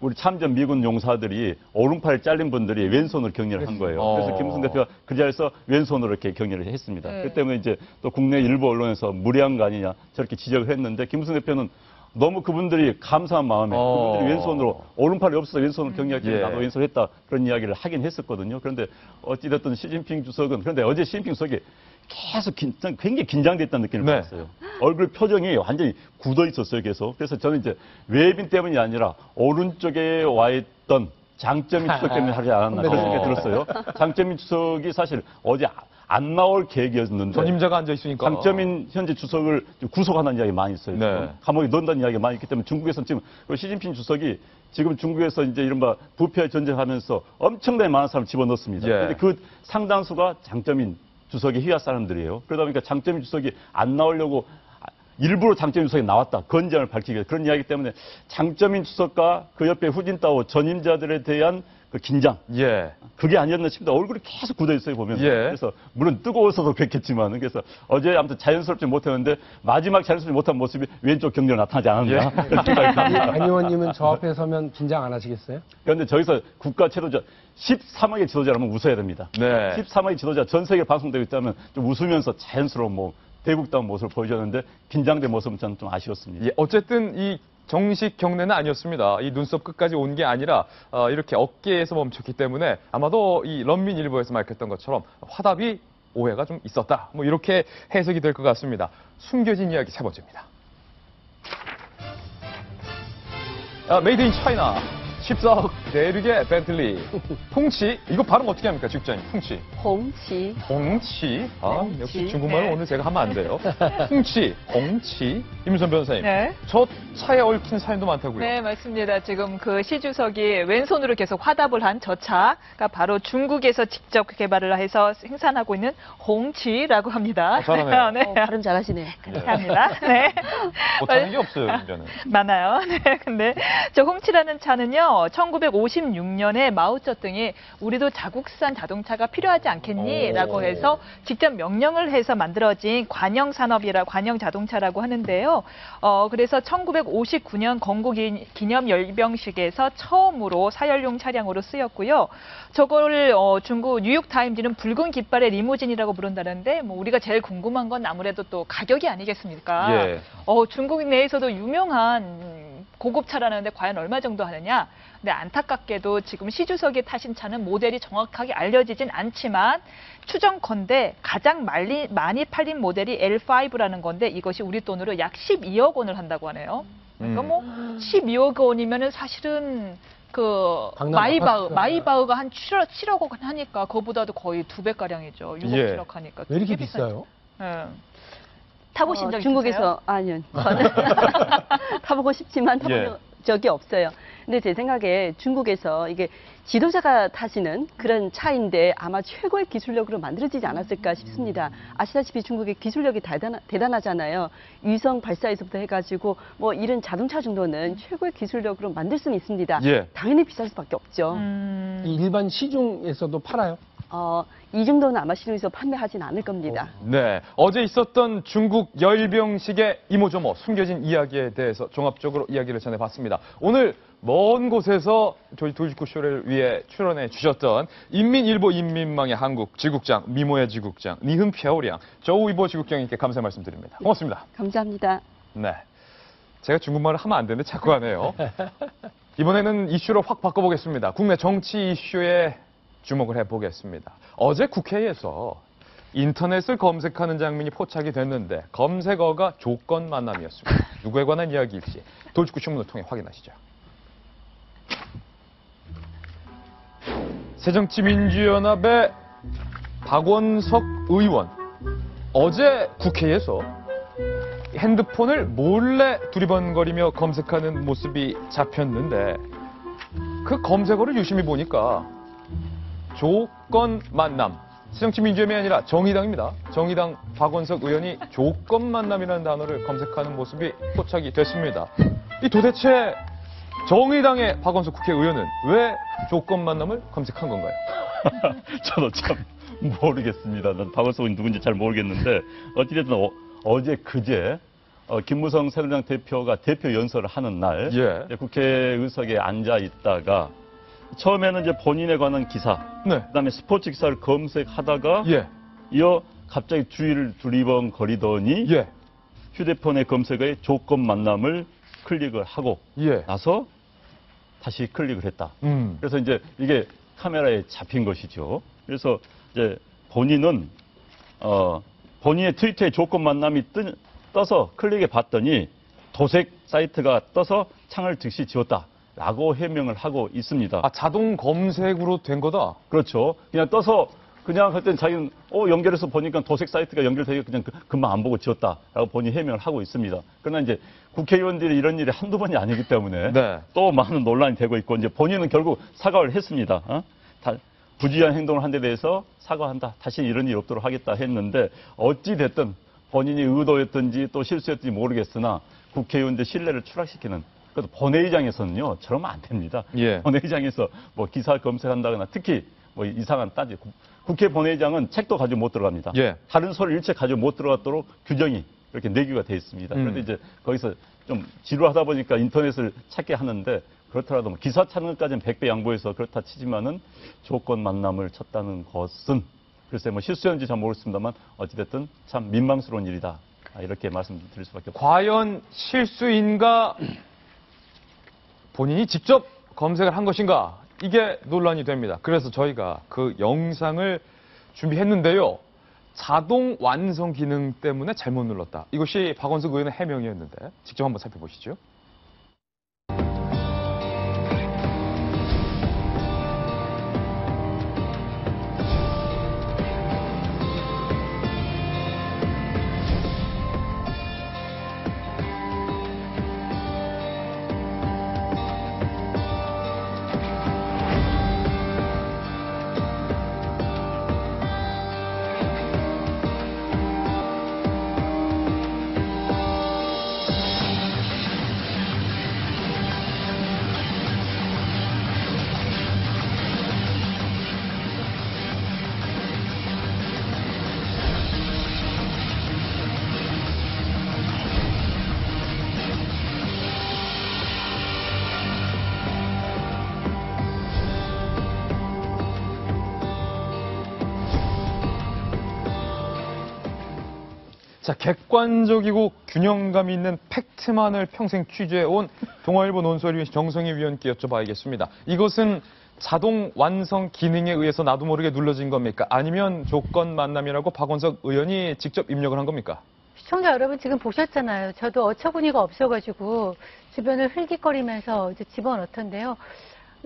우리 참전 미군 용사들이 오른팔 잘린 분들이 왼손으로 격려를 한 거예요. 어. 그래서 김무성 대표가 그 자리에서 왼손으로 이렇게 격려를 했습니다. 네. 그 때문에 이제 또 국내 일부 언론에서 무리한 거 아니냐 저렇게 지적을 했는데 김무성 대표는 너무 그분들이 감사한 마음에 어. 그분들이 왼손으로 오른팔이 없어서 왼손으로 격려했기 때문에 예. 나도 왼손 했다 그런 이야기를 하긴 했었거든요. 그런데 어찌됐든 시진핑 주석은 그런데 어제 시진핑 주석이 계속 긴장, 굉장히 긴장됐다는 느낌을 네. 받았어요. 얼굴 표정이 완전히 굳어 있었어요, 계속. 그래서 저는 이제 외빈 때문이 아니라 오른쪽에 와 있던 장점인 추석 때문에 하지 않았나 그런 생각이 들었어요. 장점인 추석이 사실 어제 안 나올 계획이었는데 전임자가 앉아 있으니까. 장점인 현재 주석을 좀 구속하는 이야기 많이 있어요. 네. 감옥에 넣는다는 이야기가 많이 있기 때문에 중국에서는 지금 그 시진핑 주석이 지금 중국에서 이제 이른바 부패 전쟁하면서 엄청나게 많은 사람을 집어넣습니다. 예. 그런데 그 상당수가 장점인 주석의 휘하 사람들이에요. 그러다 보니까 장점인 주석이 안 나오려고 일부러 장점인 주석이 나왔다. 건장을 위해서. 그런 이야기 때문에 장점인 주석과 그 옆에 후진따오 전임자들에 대한 그 긴장. 예. 그게 아니었나 싶다. 얼굴이 계속 굳어 있어요, 보면. 예. 그래서, 물론 뜨거워서도 그랬겠지만, 그래서 어제 아무튼 자연스럽지 못했는데, 마지막 자연스럽지 못한 모습이 왼쪽 경계로 나타나지 않았나. 예. 그런 생각이 듭니다. 안 의원님은 저 앞에 서면 긴장 안 하시겠어요? 그런데 저기서 국가 체도자, 13억의 지도자라면 웃어야 됩니다. 네. 13억의 지도자 전 세계 방송되고 있다면 좀 웃으면서 자연스러운 뭐, 대국다운 모습을 보여줬는데, 긴장된 모습은 저는 좀 아쉬웠습니다. 예, 어쨌든 이 정식 경례는 아니었습니다. 이 눈썹 끝까지 온 게 아니라 어, 이렇게 어깨에서 멈췄기 때문에 아마도 이 런민일보에서 밝혔던 것처럼 화답이 오해가 좀 있었다. 뭐 이렇게 해석이 될 것 같습니다. 숨겨진 이야기 세 번째입니다. 아, made in China 14억 대륙의 벤틀리 풍치 이거 발음 어떻게 합니까 직장님 풍치 홍치. 홍치 아 홍치. 역시 중국말은 네. 오늘 제가 하면 안 돼요 풍치 홍치 임선 변호사님 네. 저 차에 얽힌 사연도 많다고요 네, 맞습니다. 지금 그 시주석이 왼손으로 계속 화답을 한 저 차가 바로 중국에서 직접 개발을 해서 생산하고 있는 홍치라고 합니다. 어, 잘하네요. 네, 어, 발음 잘하시네요. 감사합니다. 네. 못하는 게 없어요 운전은 많아요. 네, 근데 저 홍치라는 차는요, 1956년에 마오쩌둥이 우리도 자국산 자동차가 필요하지 않겠니? 오. 라고 해서 직접 명령을 해서 만들어진 관영 산업이라 관영 자동차라고 하는데요. 어, 그래서 1959년 건국 기- 기념 열병식에서 처음으로 사열용 차량으로 쓰였고요. 저걸 어, 중국 뉴욕 타임즈는 붉은 깃발의 리무진이라고 부른다는데 뭐 우리가 제일 궁금한 건 아무래도 또 가격이 아니겠습니까? 예. 어, 중국 내에서도 유명한 음, 고급차라는데 과연 얼마 정도 하느냐? 근데 안타깝게도 지금 시주석에 타신 차는 모델이 정확하게 알려지진 않지만 추정컨대 가장 말리, 많이 팔린 모델이 L5라는 건데 이것이 우리 돈으로 약 12억 원을 한다고 하네요. 그러니까 음. 뭐 12억 원이면은 사실은 그 마이바흐. 마이바흐가 한 7억, 7억 원 하니까 그거보다도 거의 두 배 가량이죠. 6억 예. 7억 하니까. 왜 이렇게. 비싸요? 예. 타보신 어, 적 있으세요? 중국에서 아니요. 저는 타보고 싶지만 타본 예. 적이 없어요. 근데 제 생각에 중국에서 이게 지도자가 타시는 그런 차인데 아마 최고의 기술력으로 만들어지지 않았을까 싶습니다. 아시다시피 중국의 기술력이 대단, 대단하 잖아요. 위성 발사에서부터 해가지고 뭐 이런 자동차 정도는 최고의 기술력으로 만들 수는 있습니다. 예. 당연히 비쌀 수밖에 없죠. 음. 이 일반 시중에서도 팔아요? 어, 이 정도는 아마 시중에서 판매하진 않을 겁니다. 네. 어제 있었던 중국 열병식의 이모저모 숨겨진 이야기에 대해서 종합적으로 이야기를 전해봤습니다. 오늘 먼 곳에서 저희 도지코 쇼를 위해 출연해 주셨던 인민일보 인민망의 한국 지국장, 미모의 지국장, 니흠 피아오리앙, 저우이보 지국장님께 감사의 말씀드립니다. 고맙습니다. 감사합니다. 네. 제가 중국말을 하면 안 되는데 자꾸 하네요. 이번에는 이슈를 확 바꿔보겠습니다. 국내 정치 이슈에 주목을 해보겠습니다. 어제 국회에서 인터넷을 검색하는 장면이 포착이 됐는데 검색어가 조건 만남이었습니다. 누구에 관한 이야기일지 돌직구 신문을 통해 확인하시죠. 새정치민주연합의 박원석 의원 어제 국회에서 핸드폰을 몰래 두리번거리며 검색하는 모습이 잡혔는데 그 검색어를 유심히 보니까 조건 만남 새정치 민주연합이 아니라 정의당입니다. 정의당 박원석 의원이 조건 만남이라는 단어를 검색하는 모습이 포착이 됐습니다. 이 도대체 정의당의 박원석 국회의원은 왜 조건 만남을 검색한 건가요? 저도 참 모르겠습니다. 난 박원석이 누군지 잘 모르겠는데 어찌됐든 어, 제 그제 어, 김무성 새누리당 대표가 대표 연설을 하는 날 예. 이제 국회 의석에 앉아 있다가 처음에는 이제 본인에 관한 기사, 네. 그다음에 스포츠 기사를 검색하다가 예. 이어 갑자기 주위를 두리번 거리더니 예. 휴대폰의 검색어에 조건 만남을 클릭을 하고 예. 나서 다시 클릭을 했다. 음. 그래서 이제 이게 카메라에 잡힌 것이죠. 그래서 이제 본인은 어 본인의 트위터에 조건 만남이 뜨, 떠서 클릭해 봤더니 도색 사이트가 떠서 창을 즉시 지웠다 라고 해명을 하고 있습니다. 아, 자동 검색으로 된 거다? 그렇죠. 그냥 떠서 그냥 할 땐 자기는 어 연결해서 보니까 도색 사이트가 연결되게 그냥 그- 금방 안 보고 지웠다라고 본인 해명을 하고 있습니다. 그러나 이제 국회의원들이 이런 일이 한두 번이 아니기 때문에 네. 또 많은 논란이 되고 있고 이제 본인은 결국 사과를 했습니다. 어? 다 부주의한 행동을 한 데 대해서 사과한다. 다시 이런 일 없도록 하겠다 했는데 어찌 됐든 본인이 의도였든지 또 실수였든지 모르겠으나 국회의원들 신뢰를 추락시키는 그래도 본회의장에서는요 저러면 안 됩니다. 예. 본회의장에서 뭐 기사 검색한다거나 특히 뭐 이상한 따지 국회 본회의장은 책도 가지고 못 들어갑니다. 예. 다른 서류 일체 가지고 못 들어가도록 규정이 이렇게 내규가 돼 있습니다. 음. 그런데 이제 거기서 좀 지루하다 보니까 인터넷을 찾게 하는데 그렇더라도 뭐 기사 찾는 것까지는 100배 양보해서 그렇다 치지만은 조건 만남을 쳤다는 것은 글쎄 뭐 실수였는지 잘 모르겠습니다만 어찌됐든 참 민망스러운 일이다. 아, 이렇게 말씀드릴 수밖에 없습니다. 과연 실수인가 본인이 직접 검색을 한 것인가 이게 논란이 됩니다. 그래서 저희가 그 영상을 준비했는데요. 자동 완성 기능 때문에 잘못 눌렀다. 이것이 박원석 의원의 해명이었는데 직접 한번 살펴보시죠. 자, 객관적이고 균형감 있는 팩트만을 평생 취재해온 동아일보 논설위원 정성희 위원께 여쭤봐야겠습니다. 이것은 자동 완성 기능에 의해서 나도 모르게 눌러진 겁니까? 아니면 조건 만남이라고 박원석 의원이 직접 입력을 한 겁니까? 시청자 여러분 지금 보셨잖아요. 저도 어처구니가 없어가지고 주변을 흘깃거리면서 이제 집어넣던데요.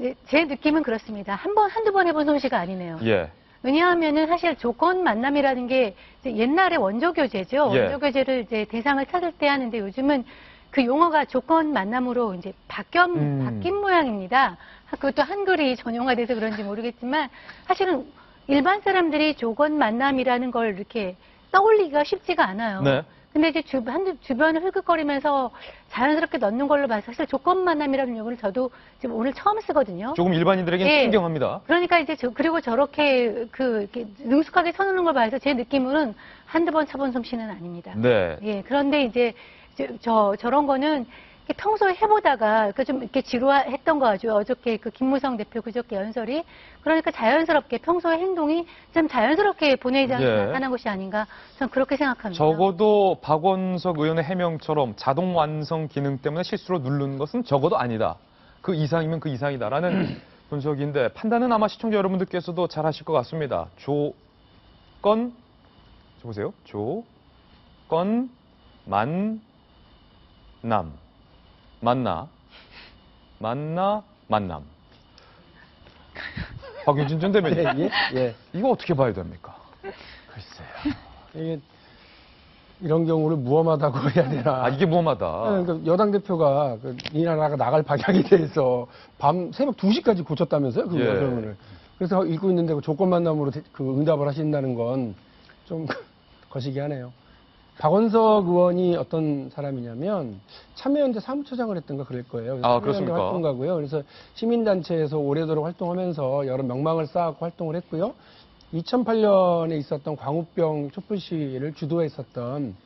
예, 제 느낌은 그렇습니다. 한 번, 한두 번 해본 솜씨가 아니네요. 예. 왜냐하면은 사실 조건 만남이라는 게 옛날에 원조 교제죠. 예. 원조 교제를 이제 대상을 찾을 때 하는데 요즘은 그 용어가 조건 만남으로 이제 바뀌, 음. 바뀐 모양입니다. 그것도 한글이 전용화돼서 그런지 모르겠지만 사실은 일반 사람들이 조건 만남이라는 걸 이렇게 떠올리기가 쉽지가 않아요. 네. 근데 이제 주변, 주변을 흘끗거리면서 자연스럽게 넣는 걸로 봐서 사실 조건 만남이라는 용어를 저도 지금 오늘 처음 쓰거든요. 조금 일반인들에게는 예. 신경합니다. 그러니까 이제 저, 그리고 저렇게 그 이렇게 능숙하게 쳐놓는 걸 봐서 제 느낌으로는 한두 번 쳐본 솜씨는 아닙니다. 네. 예, 그런데 이제 저, 저 저런 거는 평소에 해보다가 그좀 이렇게 지루했던 거죠. 어저께 그 김무성 대표 그저께 연설이 그러니까 자연스럽게 평소의 행동이 좀 자연스럽게 본회의장에 예. 나타난 것이 아닌가 저는 그렇게 생각합니다. 적어도 박원석 의원의 해명처럼 자동 완성 기능 때문에 실수로 누른 것은 적어도 아니다. 그 이상이면 그 이상이다라는 분석인데 판단은 아마 시청자 여러분들께서도 잘 하실 것 같습니다. 조건 저 보세요. 조건 만 남 만나 만나 만남 박윤진 전 대변인 예, 예. 이거 어떻게 봐야 됩니까? 글쎄요. 이게 이런 경우를 무엄하다고 해야 되나. 아 이게 무엄하다. 네, 그러니까 여당 대표가 그 이 나라가 나갈 방향에 대해서 밤 새벽 2시까지 고쳤다면서요? 그 예. 여론을. 그래서 읽고 있는데 그 조건 만남으로 대- 그 응답을 하신다는 건 좀 거시기 하네요. 박원석 의원이 어떤 사람이냐면 참여연대 사무처장을 했던가 그럴 거예요. 아, 그렇습니까? 활동가고요. 그래서 시민단체에서 오래도록 활동하면서 여러 명망을 쌓았고 활동을 했고요. 2008년에 있었던 광우병 촛불 시위를 주도했었던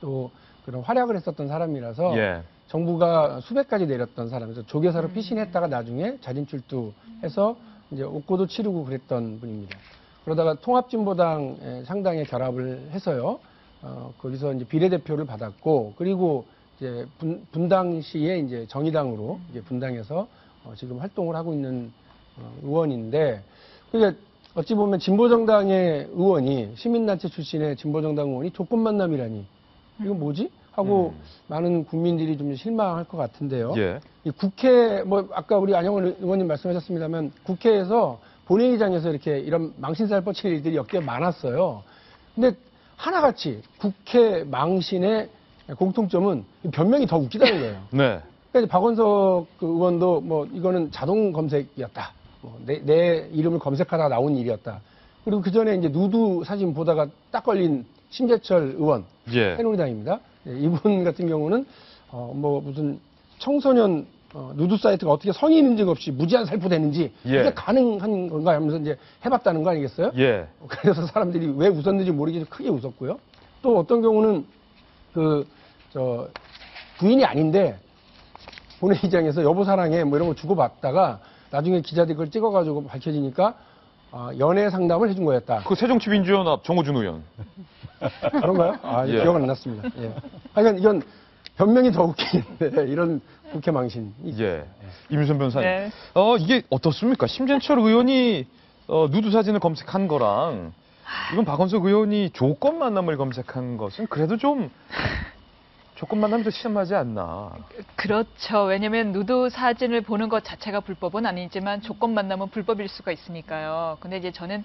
또 그런 활약을 했었던 사람이라서 예. 정부가 수백 가지 내렸던 사람이죠. 조계사로 피신했다가 나중에 자진 출두해서 이제 옥고도 치르고 그랬던 분입니다. 그러다가 통합진보당 상당히 결합을 해서요. 어, 거기서 이제 비례대표를 받았고 그리고 이제 분, 분당시에 이제 정의당으로 이제 분당해서 어, 지금 활동을 하고 있는 어, 의원인데 그게 어찌 보면 진보정당의 의원이 시민단체 출신의 진보정당 의원이 조건 만남이라니 이건 뭐지? 하고 많은 국민들이 좀 실망할 것 같은데요. 예. 이 국회 뭐 아까 우리 안영원 의원님 말씀하셨습니다만 국회에서 본회의장에서 이렇게 이런 망신살 뻗칠 일들이 역대 많았어요. 근데 하나같이 국회 망신의 공통점은 변명이 더 웃기다는 거예요. 네. 그러니까 박원석 그 의원도 뭐 이거는 자동 검색이었다. 뭐 내, 내 이름을 검색하다가 나온 일이었다. 그리고 그 전에 이제 누드 사진 보다가 딱 걸린 신재철 의원 예. 새누리당입니다. 예, 이분 같은 경우는 어, 뭐 무슨 청소년 어, 누드 사이트가 어떻게 성인 인증 없이 무제한 살포되는지 예. 이게 가능한 건가 하면서 이제 해봤다는 거 아니겠어요? 예. 그래서 사람들이 왜 웃었는지 모르겠지만 크게 웃었고요. 또 어떤 경우는 그 저 부인이 아닌데 본회의장에서 여보 사랑해 뭐 이런 거 주고받다가 나중에 기자들이 그걸 찍어가지고 밝혀지니까 아, 연애 상담을 해준 거였다. 그 새정치민주연합 정호준 의원. 그런가요? 아, 예. 기억은 안 났습니다. 예. 하여간 이건 변명이 더 웃기는데 이런 국회 망신. 예. 이민선 변호사님. 네. 어, 이게 어떻습니까? 심재철 의원이 어, 누드 사진을 검색한 거랑 이건 박원석 의원이 조건 만남을 검색한 것은 그래도 좀 조건 만남이 더 심하지 않나. 그렇죠. 왜냐면 누드 사진을 보는 것 자체가 불법은 아니지만 조건 만남은 불법일 수가 있으니까요. 근데 이제 저는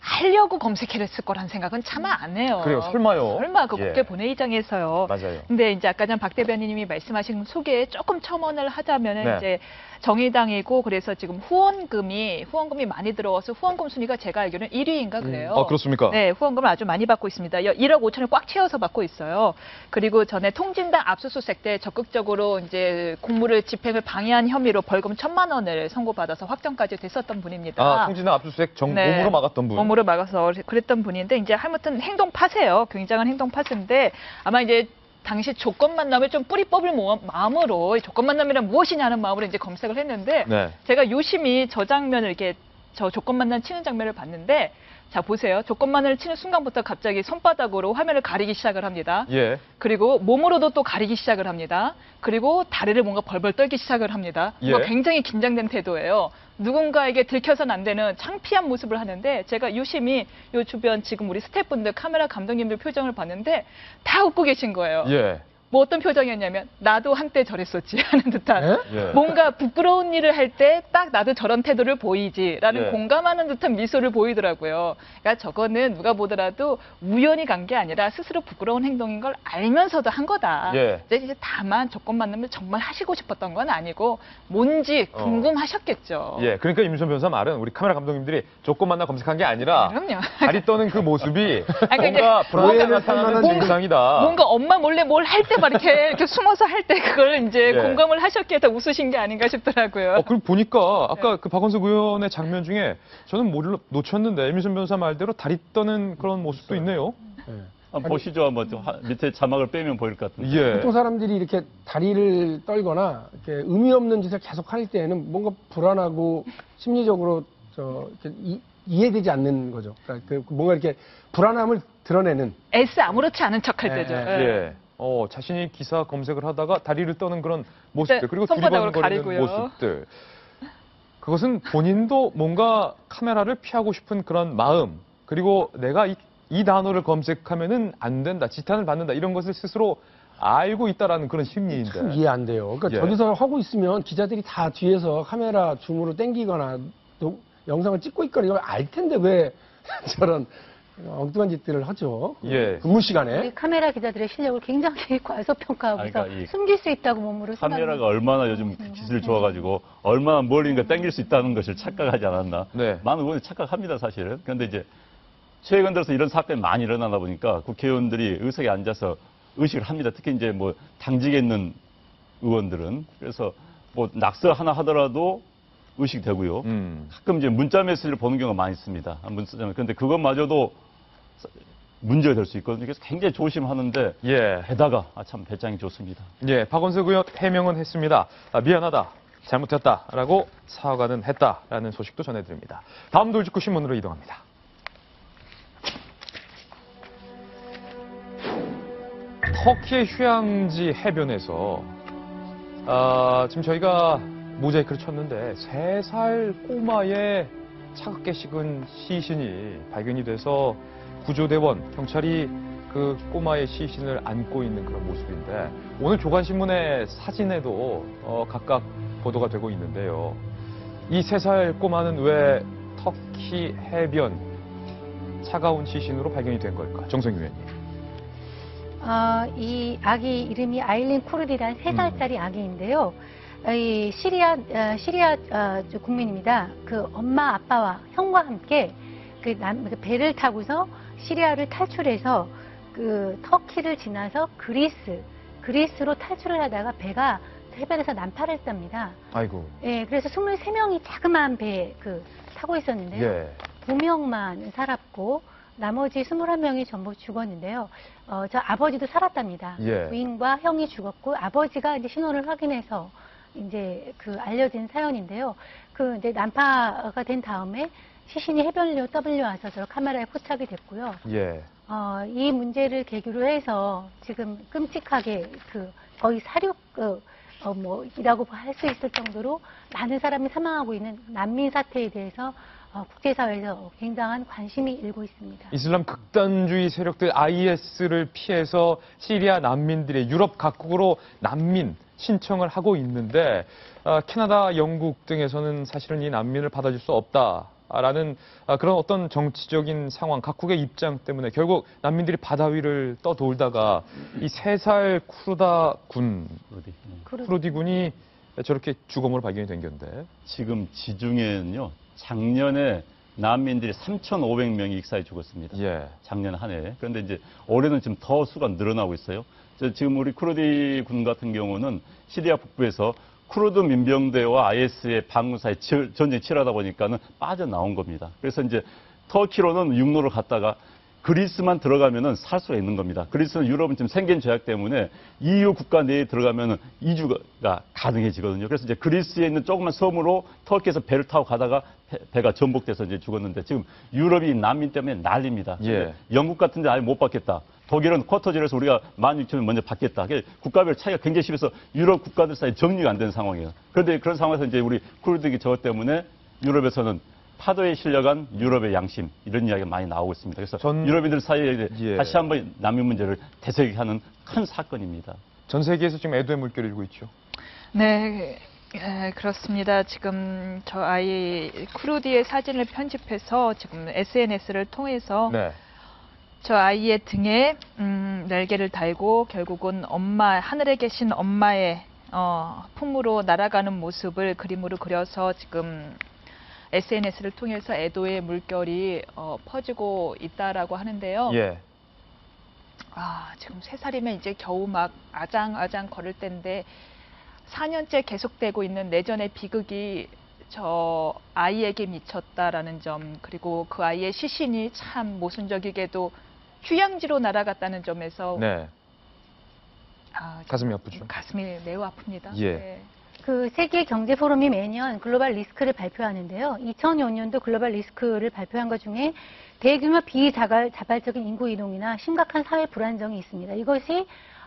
하려고 검색했을 거란 생각은 차마 안 해요. 그래요. 설마요. 설마 그 예. 국회 본회의장에서요. 맞아요. 근데 이제 아까 전 박 대변인님이 말씀하신 소개에 조금 첨언을 하자면은 네. 이제 정의당이고 그래서 지금 후원금이 후원금이 많이 들어와서 후원금 순위가 제가 알기로는 1위인가 그래요. 아, 그렇습니까? 네, 후원금을 아주 많이 받고 있습니다. 1억 5천을 꽉 채워서 받고 있어요. 그리고 전에 통진당 압수수색 때 적극적으로 이제 공무를 집행을 방해한 혐의로 벌금 천만 원을 선고받아서 확정까지 됐었던 분입니다. 아, 통진당 압수수색 정 네. 몸으로 막았던 분. 몸으로 막아서 그랬던 분인데 이제 아무튼 행동 파세요. 굉장한 행동 파세인데 아마 이제 당시 조건 만남을 좀 뿌리 뽑을 모- 마음으로 이 조건 만남이란 무엇이냐 하는 마음으로 이제 검색을 했는데 네. 제가 유심히 저 장면을 이렇게 저 조건만을 치는 장면을 봤는데 자 보세요. 조건만을 치는 순간부터 갑자기 손바닥으로 화면을 가리기 시작을 합니다. 예. 그리고 몸으로도 또 가리기 시작을 합니다. 그리고 다리를 뭔가 벌벌 떨기 시작을 합니다. 예. 굉장히 긴장된 태도예요. 누군가에게 들켜선 안 되는 창피한 모습을 하는데 제가 유심히 요 주변 지금 우리 스태프분들 카메라 감독님들 표정을 봤는데 다 웃고 계신 거예요. 예. 뭐 어떤 표정이었냐면 나도 한때 저랬었지 하는 듯한 예? 예. 뭔가 부끄러운 일을 할 때 딱 나도 저런 태도를 보이지라는 예. 공감하는 듯한 미소를 보이더라고요. 그러니까 저거는 누가 보더라도 우연히 간 게 아니라 스스로 부끄러운 행동인 걸 알면서도 한 거다. 예. 이제 다만 조건 만나면 정말 하시고 싶었던 건 아니고 뭔지 어. 궁금하셨겠죠. 예. 그러니까 임순 변호사 말은 우리 카메라 감독님들이 조건 만나 검색한 게 아니라 그럼요. 다리 떠는 그 모습이 그러니까 뭔가 오해를 나타나는 살만한 증상이다. 뭔가 엄마 몰래 뭘 할 때막 이렇게, 이렇게 숨어서 할 때 그걸 이제 예. 공감을 하셨기에 더 웃으신 게 아닌가 싶더라고요. 어, 그리고 보니까 아까 네. 그 박원석 의원의 장면 중에 저는 모르 놓쳤는데 임순 변호사 말대로 다리 떠는 그런 모습도 있네요. 예. 한번 보시죠. 한번 좀 하- 밑에 자막을 빼면 보일 것 같은데. 예. 보통 사람들이 이렇게 다리를 떨거나 이렇게 의미 없는 짓을 계속 할 때에는 뭔가 불안하고 심리적으로 저 이렇게 이, 이해되지 않는 거죠. 그러니까 그 뭔가 이렇게 불안함을 드러내는 S 아무렇지 않은 척할 예, 때죠. 예. 예. 예. 어, 자신이 기사 검색을 하다가 다리를 떠는 그런 모습들, 네, 그리고 두리번거리는 가리고요. 모습들. 그것은 본인도 뭔가 카메라를 피하고 싶은 그런 마음, 그리고 내가 이, 이 단어를 검색하면은 안 된다, 지탄을 받는다, 이런 것을 스스로 알고 있다라는 그런 심리인데. 참 이해 안 돼요. 그러니까 예. 저기서 하고 있으면 기자들이 다 뒤에서 카메라 줌으로 땡기거나 또 영상을 찍고 있거나 이걸 알 텐데 왜 저런 엉뚱한 짓들을 하죠. 예. 근무 시간에. 우리 카메라 기자들의 실력을 굉장히 과소평가하고서 아, 그러니까 이 숨길 수 있다고 몸으로 카메라가 얼마나 요즘 기술이 좋아가지고 얼마나 멀리니까 땡길 수 있다는 것을 착각하지 않았나. 네. 많은 의원이 착각합니다, 사실은. 그런데 이제 최근 들어서 이런 사건이 많이 일어나다 보니까 국회의원들이 의석에 앉아서 의식을 합니다. 특히 이제 뭐 당직에 있는 의원들은. 그래서 뭐 낙서 하나 하더라도 의식되고요. 음. 가끔 이제 문자 메시지를 보는 경우가 많이 있습니다. 아, 문자 그런데 그것마저도 문제가 될 수 있거든요. 그래서 굉장히 조심하는데 예. 게다가 아, 참 배짱이 좋습니다. 예, 박원석 의원 해명은 했습니다. 아, 미안하다. 잘못했다라고 사과는 했다라는 소식도 전해드립니다. 다음 돌직구 신문으로 이동합니다. 터키의 휴양지 해변에서 아, 지금 저희가 모자이크를 쳤는데 세살 꼬마의 차갑게 식은 시신이 발견이 돼서 구조대원 경찰이 그 꼬마의 시신을 안고 있는 그런 모습인데 오늘 조간신문의 사진에도 어, 각각 보도가 되고 있는데요. 이 세 살 꼬마는 왜 터키 해변 차가운 시신으로 발견이 된 걸까? 정성 의원님. 어, 이 아기 이름이 아일린 쿠르디란 세살짜리 아기인데요. 어, 이 시리아, 어, 시리아 어, 저 국민입니다. 그 엄마, 아빠와 형과 함께 그 남, 그 배를 타고서 시리아를 탈출해서 그 터키를 지나서 그리스, 그리스로 탈출을 하다가 배가 해변에서 난파를 했답니다. 아이고. 예, 그래서 23명이 자그마한 배에 그 타고 있었는데요. 예. 두 명만 살았고 나머지 21명이 전부 죽었는데요. 어, 저 아버지도 살았답니다. 예. 부인과 형이 죽었고 아버지가 이제 신원을 확인해서 이제 그 알려진 사연인데요. 그 이제 난파가 된 다음에 시신이 해변으로 떠밀려와서 저 카메라에 포착이 됐고요. 예. 어, 이 문제를 계기로 해서 지금 끔찍하게 그 거의 사륙 그, 어, 뭐이라고 할 수 있을 정도로 많은 사람이 사망하고 있는 난민 사태에 대해서 어, 국제사회에서 굉장한 관심이 일고 있습니다. 이슬람 극단주의 세력들 IS를 피해서 시리아 난민들이 유럽 각국으로 난민 신청을 하고 있는데 아, 캐나다, 영국 등에서는 사실은 이 난민을 받아줄 수 없다 라는 아, 그런 어떤 정치적인 상황, 각국의 입장 때문에 결국 난민들이 바다 위를 떠돌다가 이 세 살 쿠르다 군. 쿠르디 군이 저렇게 주검으로 발견이 된 건데. 지금 지중해는요, 작년에 난민들이 3,500명이 익사해 죽었습니다. 예. 작년 한 해. 그런데 이제 올해는 지금 더 수가 늘어나고 있어요. 저 지금 우리 쿠르디 군 같은 경우는 시리아 북부에서 쿠르드 민병대와 IS의 방사에 전쟁 치러하다 보니까는 빠져나온 겁니다. 그래서 이제 터키로는 육로를 갔다가 그리스만 들어가면은 살 수가 있는 겁니다. 그리스는 유럽은 지금 생긴 조약 때문에 EU 국가 내에 들어가면은 이주가 가능해지거든요. 그래서 이제 그리스에 있는 조그만 섬으로 터키에서 배를 타고 가다가 배, 가 전복돼서 이제 죽었는데 지금 유럽이 난민 때문에 난립니다. 예. 영국 같은 데 아예 못 받겠다. 독일은 쿼터제에서 우리가 16,000원 먼저 받겠다. 국가별 차이가 굉장히 심해서 유럽 국가들 사이에 정리가 안 되는 상황이에요. 그런데 그런 상황에서 이제 우리 쿠르드기 저것 때문에 유럽에서는 파도에 실려간 유럽의 양심 이런 이야기가 많이 나오고 있습니다. 그래서 전- 유럽인들 사이에 예. 다시 한번 난민 문제를 되새기하는 큰 사건입니다. 전 세계에서 지금 애도의 물결이 일고 있죠. 네, 예, 그렇습니다. 지금 저 아이 크루디의 사진을 편집해서 지금 SNS를 통해서 네. 저 아이의 등에 음, 날개를 달고 결국은 엄마 하늘에 계신 엄마의 어, 품으로 날아가는 모습을 그림으로 그려서 지금 SNS를 통해서 애도의 물결이 어, 퍼지고 있다라고 하는데요. 예. 아, 지금 세 살이면 이제 겨우 막 아장아장 걸을 때인데 4년째 계속되고 있는 내전의 비극이 저 아이에게 미쳤다라는 점 그리고 그 아이의 시신이 참 모순적이게도 휴양지로 날아갔다는 점에서 네. 아, 가슴이 아프죠. 가슴이 매우 아픕니다. 예. 네. 그 세계 경제 포럼이 매년 글로벌 리스크를 발표하는데요. 2005년도 글로벌 리스크를 발표한 것 중에 대규모 비자발적인 인구 이동이나 심각한 사회 불안정이 있습니다. 이것이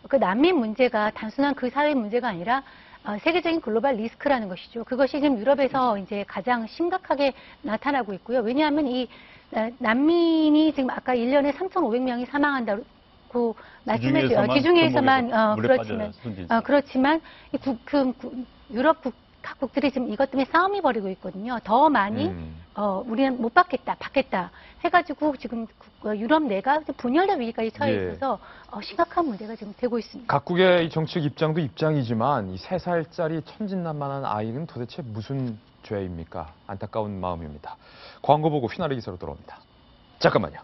그 난민 문제가 단순한 그 사회 문제가 아니라 어, 세계적인 글로벌 리스크라는 것이죠. 그것이 지금 유럽에서 이제 가장 심각하게 나타나고 있고요. 왜냐하면 이 어, 난민이 지금 아까 1년에 3,500명이 사망한다고 말씀했죠. 기중에서만 기중에서만 어, 물에 그렇지만. 어, 그렇지만 이 국, 그, 구- 유럽 국, 각국들이 지금 이것 때문에 싸움이 벌이고 있거든요. 더 많이 음. 어, 우리는 못 받겠다, 받겠다 해가지고 지금 국- 어, 유럽 내가 분열된 위기까지 처해 예. 있어서 어, 심각한 문제가 지금 되고 있습니다. 각국의 이 정책 입장도 입장이지만 이 세 살짜리 천진난만한 아이는 도대체 무슨 죄입니까? 안타까운 마음입니다. 광고 보고 휘나르 기사로 돌아옵니다. 잠깐만요.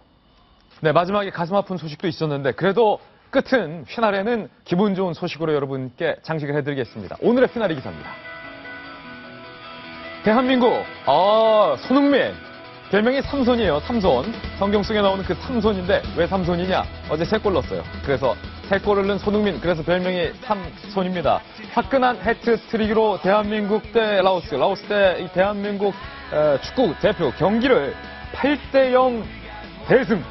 네, 마지막에 가슴 아픈 소식도 있었는데 그래도 끝은 휘나레는 기분 좋은 소식으로 여러분께 장식을 해드리겠습니다. 오늘의 휘나리 기사입니다. 대한민국, 아, 손흥민. 별명이 삼손이에요, 삼손. 성경 속에 나오는 그 삼손인데 왜 삼손이냐? 어제 세 골 넣었어요. 그래서 세 골을 넣은 손흥민, 그래서 별명이 삼손입니다. 화끈한 해트트릭으로 대한민국 대 라오스, 라오스 대이 대한민국 에, 축구 대표 경기를 8대0 대승.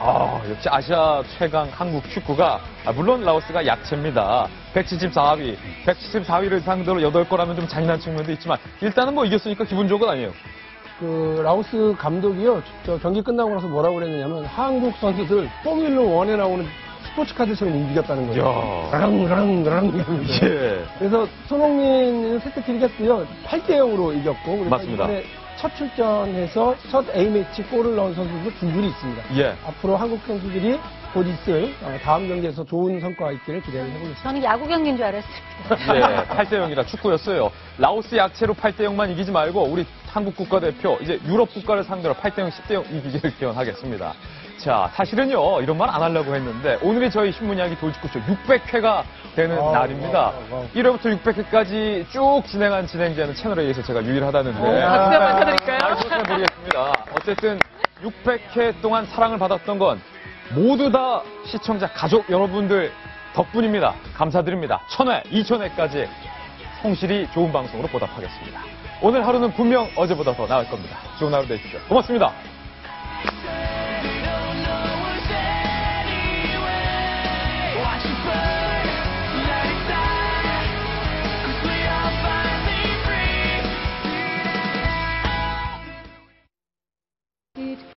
아, 역시 아시아 최강 한국 축구가, 아, 물론 라오스가 약체입니다. 174위, 174위를 상대로 8골 하면 좀 잔인한 측면도 있지만, 일단은 뭐 이겼으니까 기분 좋은 건 아니에요. 그 라오스 감독이요 저 경기 끝나고 나서 뭐라고 그랬느냐면 한국 선수들 포뮬러 원에 나오는 스포츠 카드처럼 이겼다는 거예요. 라랑 이러면서. 예. 그래서 손흥민은 세트키를 했고요. 8대 0으로 이겼고 맞습니다. 첫 출전해서 첫 A매치 골을 넣은 선수도 두 분이 있습니다. 예. 앞으로 한국 선수들이 곧 있을 어, 다음 경기에서 좋은 성과가 있기를 기대를 해보겠습니다. 저는 야구 경기인 줄 알았습니다. 예, 8대 0이라 축구였어요. 라오스 약체로 8대 0만 이기지 말고 우리 한국 국가대표 이제 유럽 국가를 상대로 8대 0, 10대 0 이기기를 기원하겠습니다. 자, 사실은요 이런 말 안 하려고 했는데 오늘이 저희 신문이야기 돌직구쇼 600회가 되는 아, 날입니다. 와, 와. 1회부터 600회까지 쭉 진행한 진행자는 채널에 의해서 제가 유일하다는데. 오, 박수 한번 쳐드릴까요? 아, 잘 모르겠습니다. 어쨌든 600회 동안 사랑을 받았던 건 모두 다 시청자 가족 여러분들 덕분입니다. 감사드립니다. 1000회, 2000회까지 성실히 좋은 방송으로 보답하겠습니다. 오늘 하루는 분명 어제보다 더 나을 겁니다. 좋은 하루 되십시오. 고맙습니다.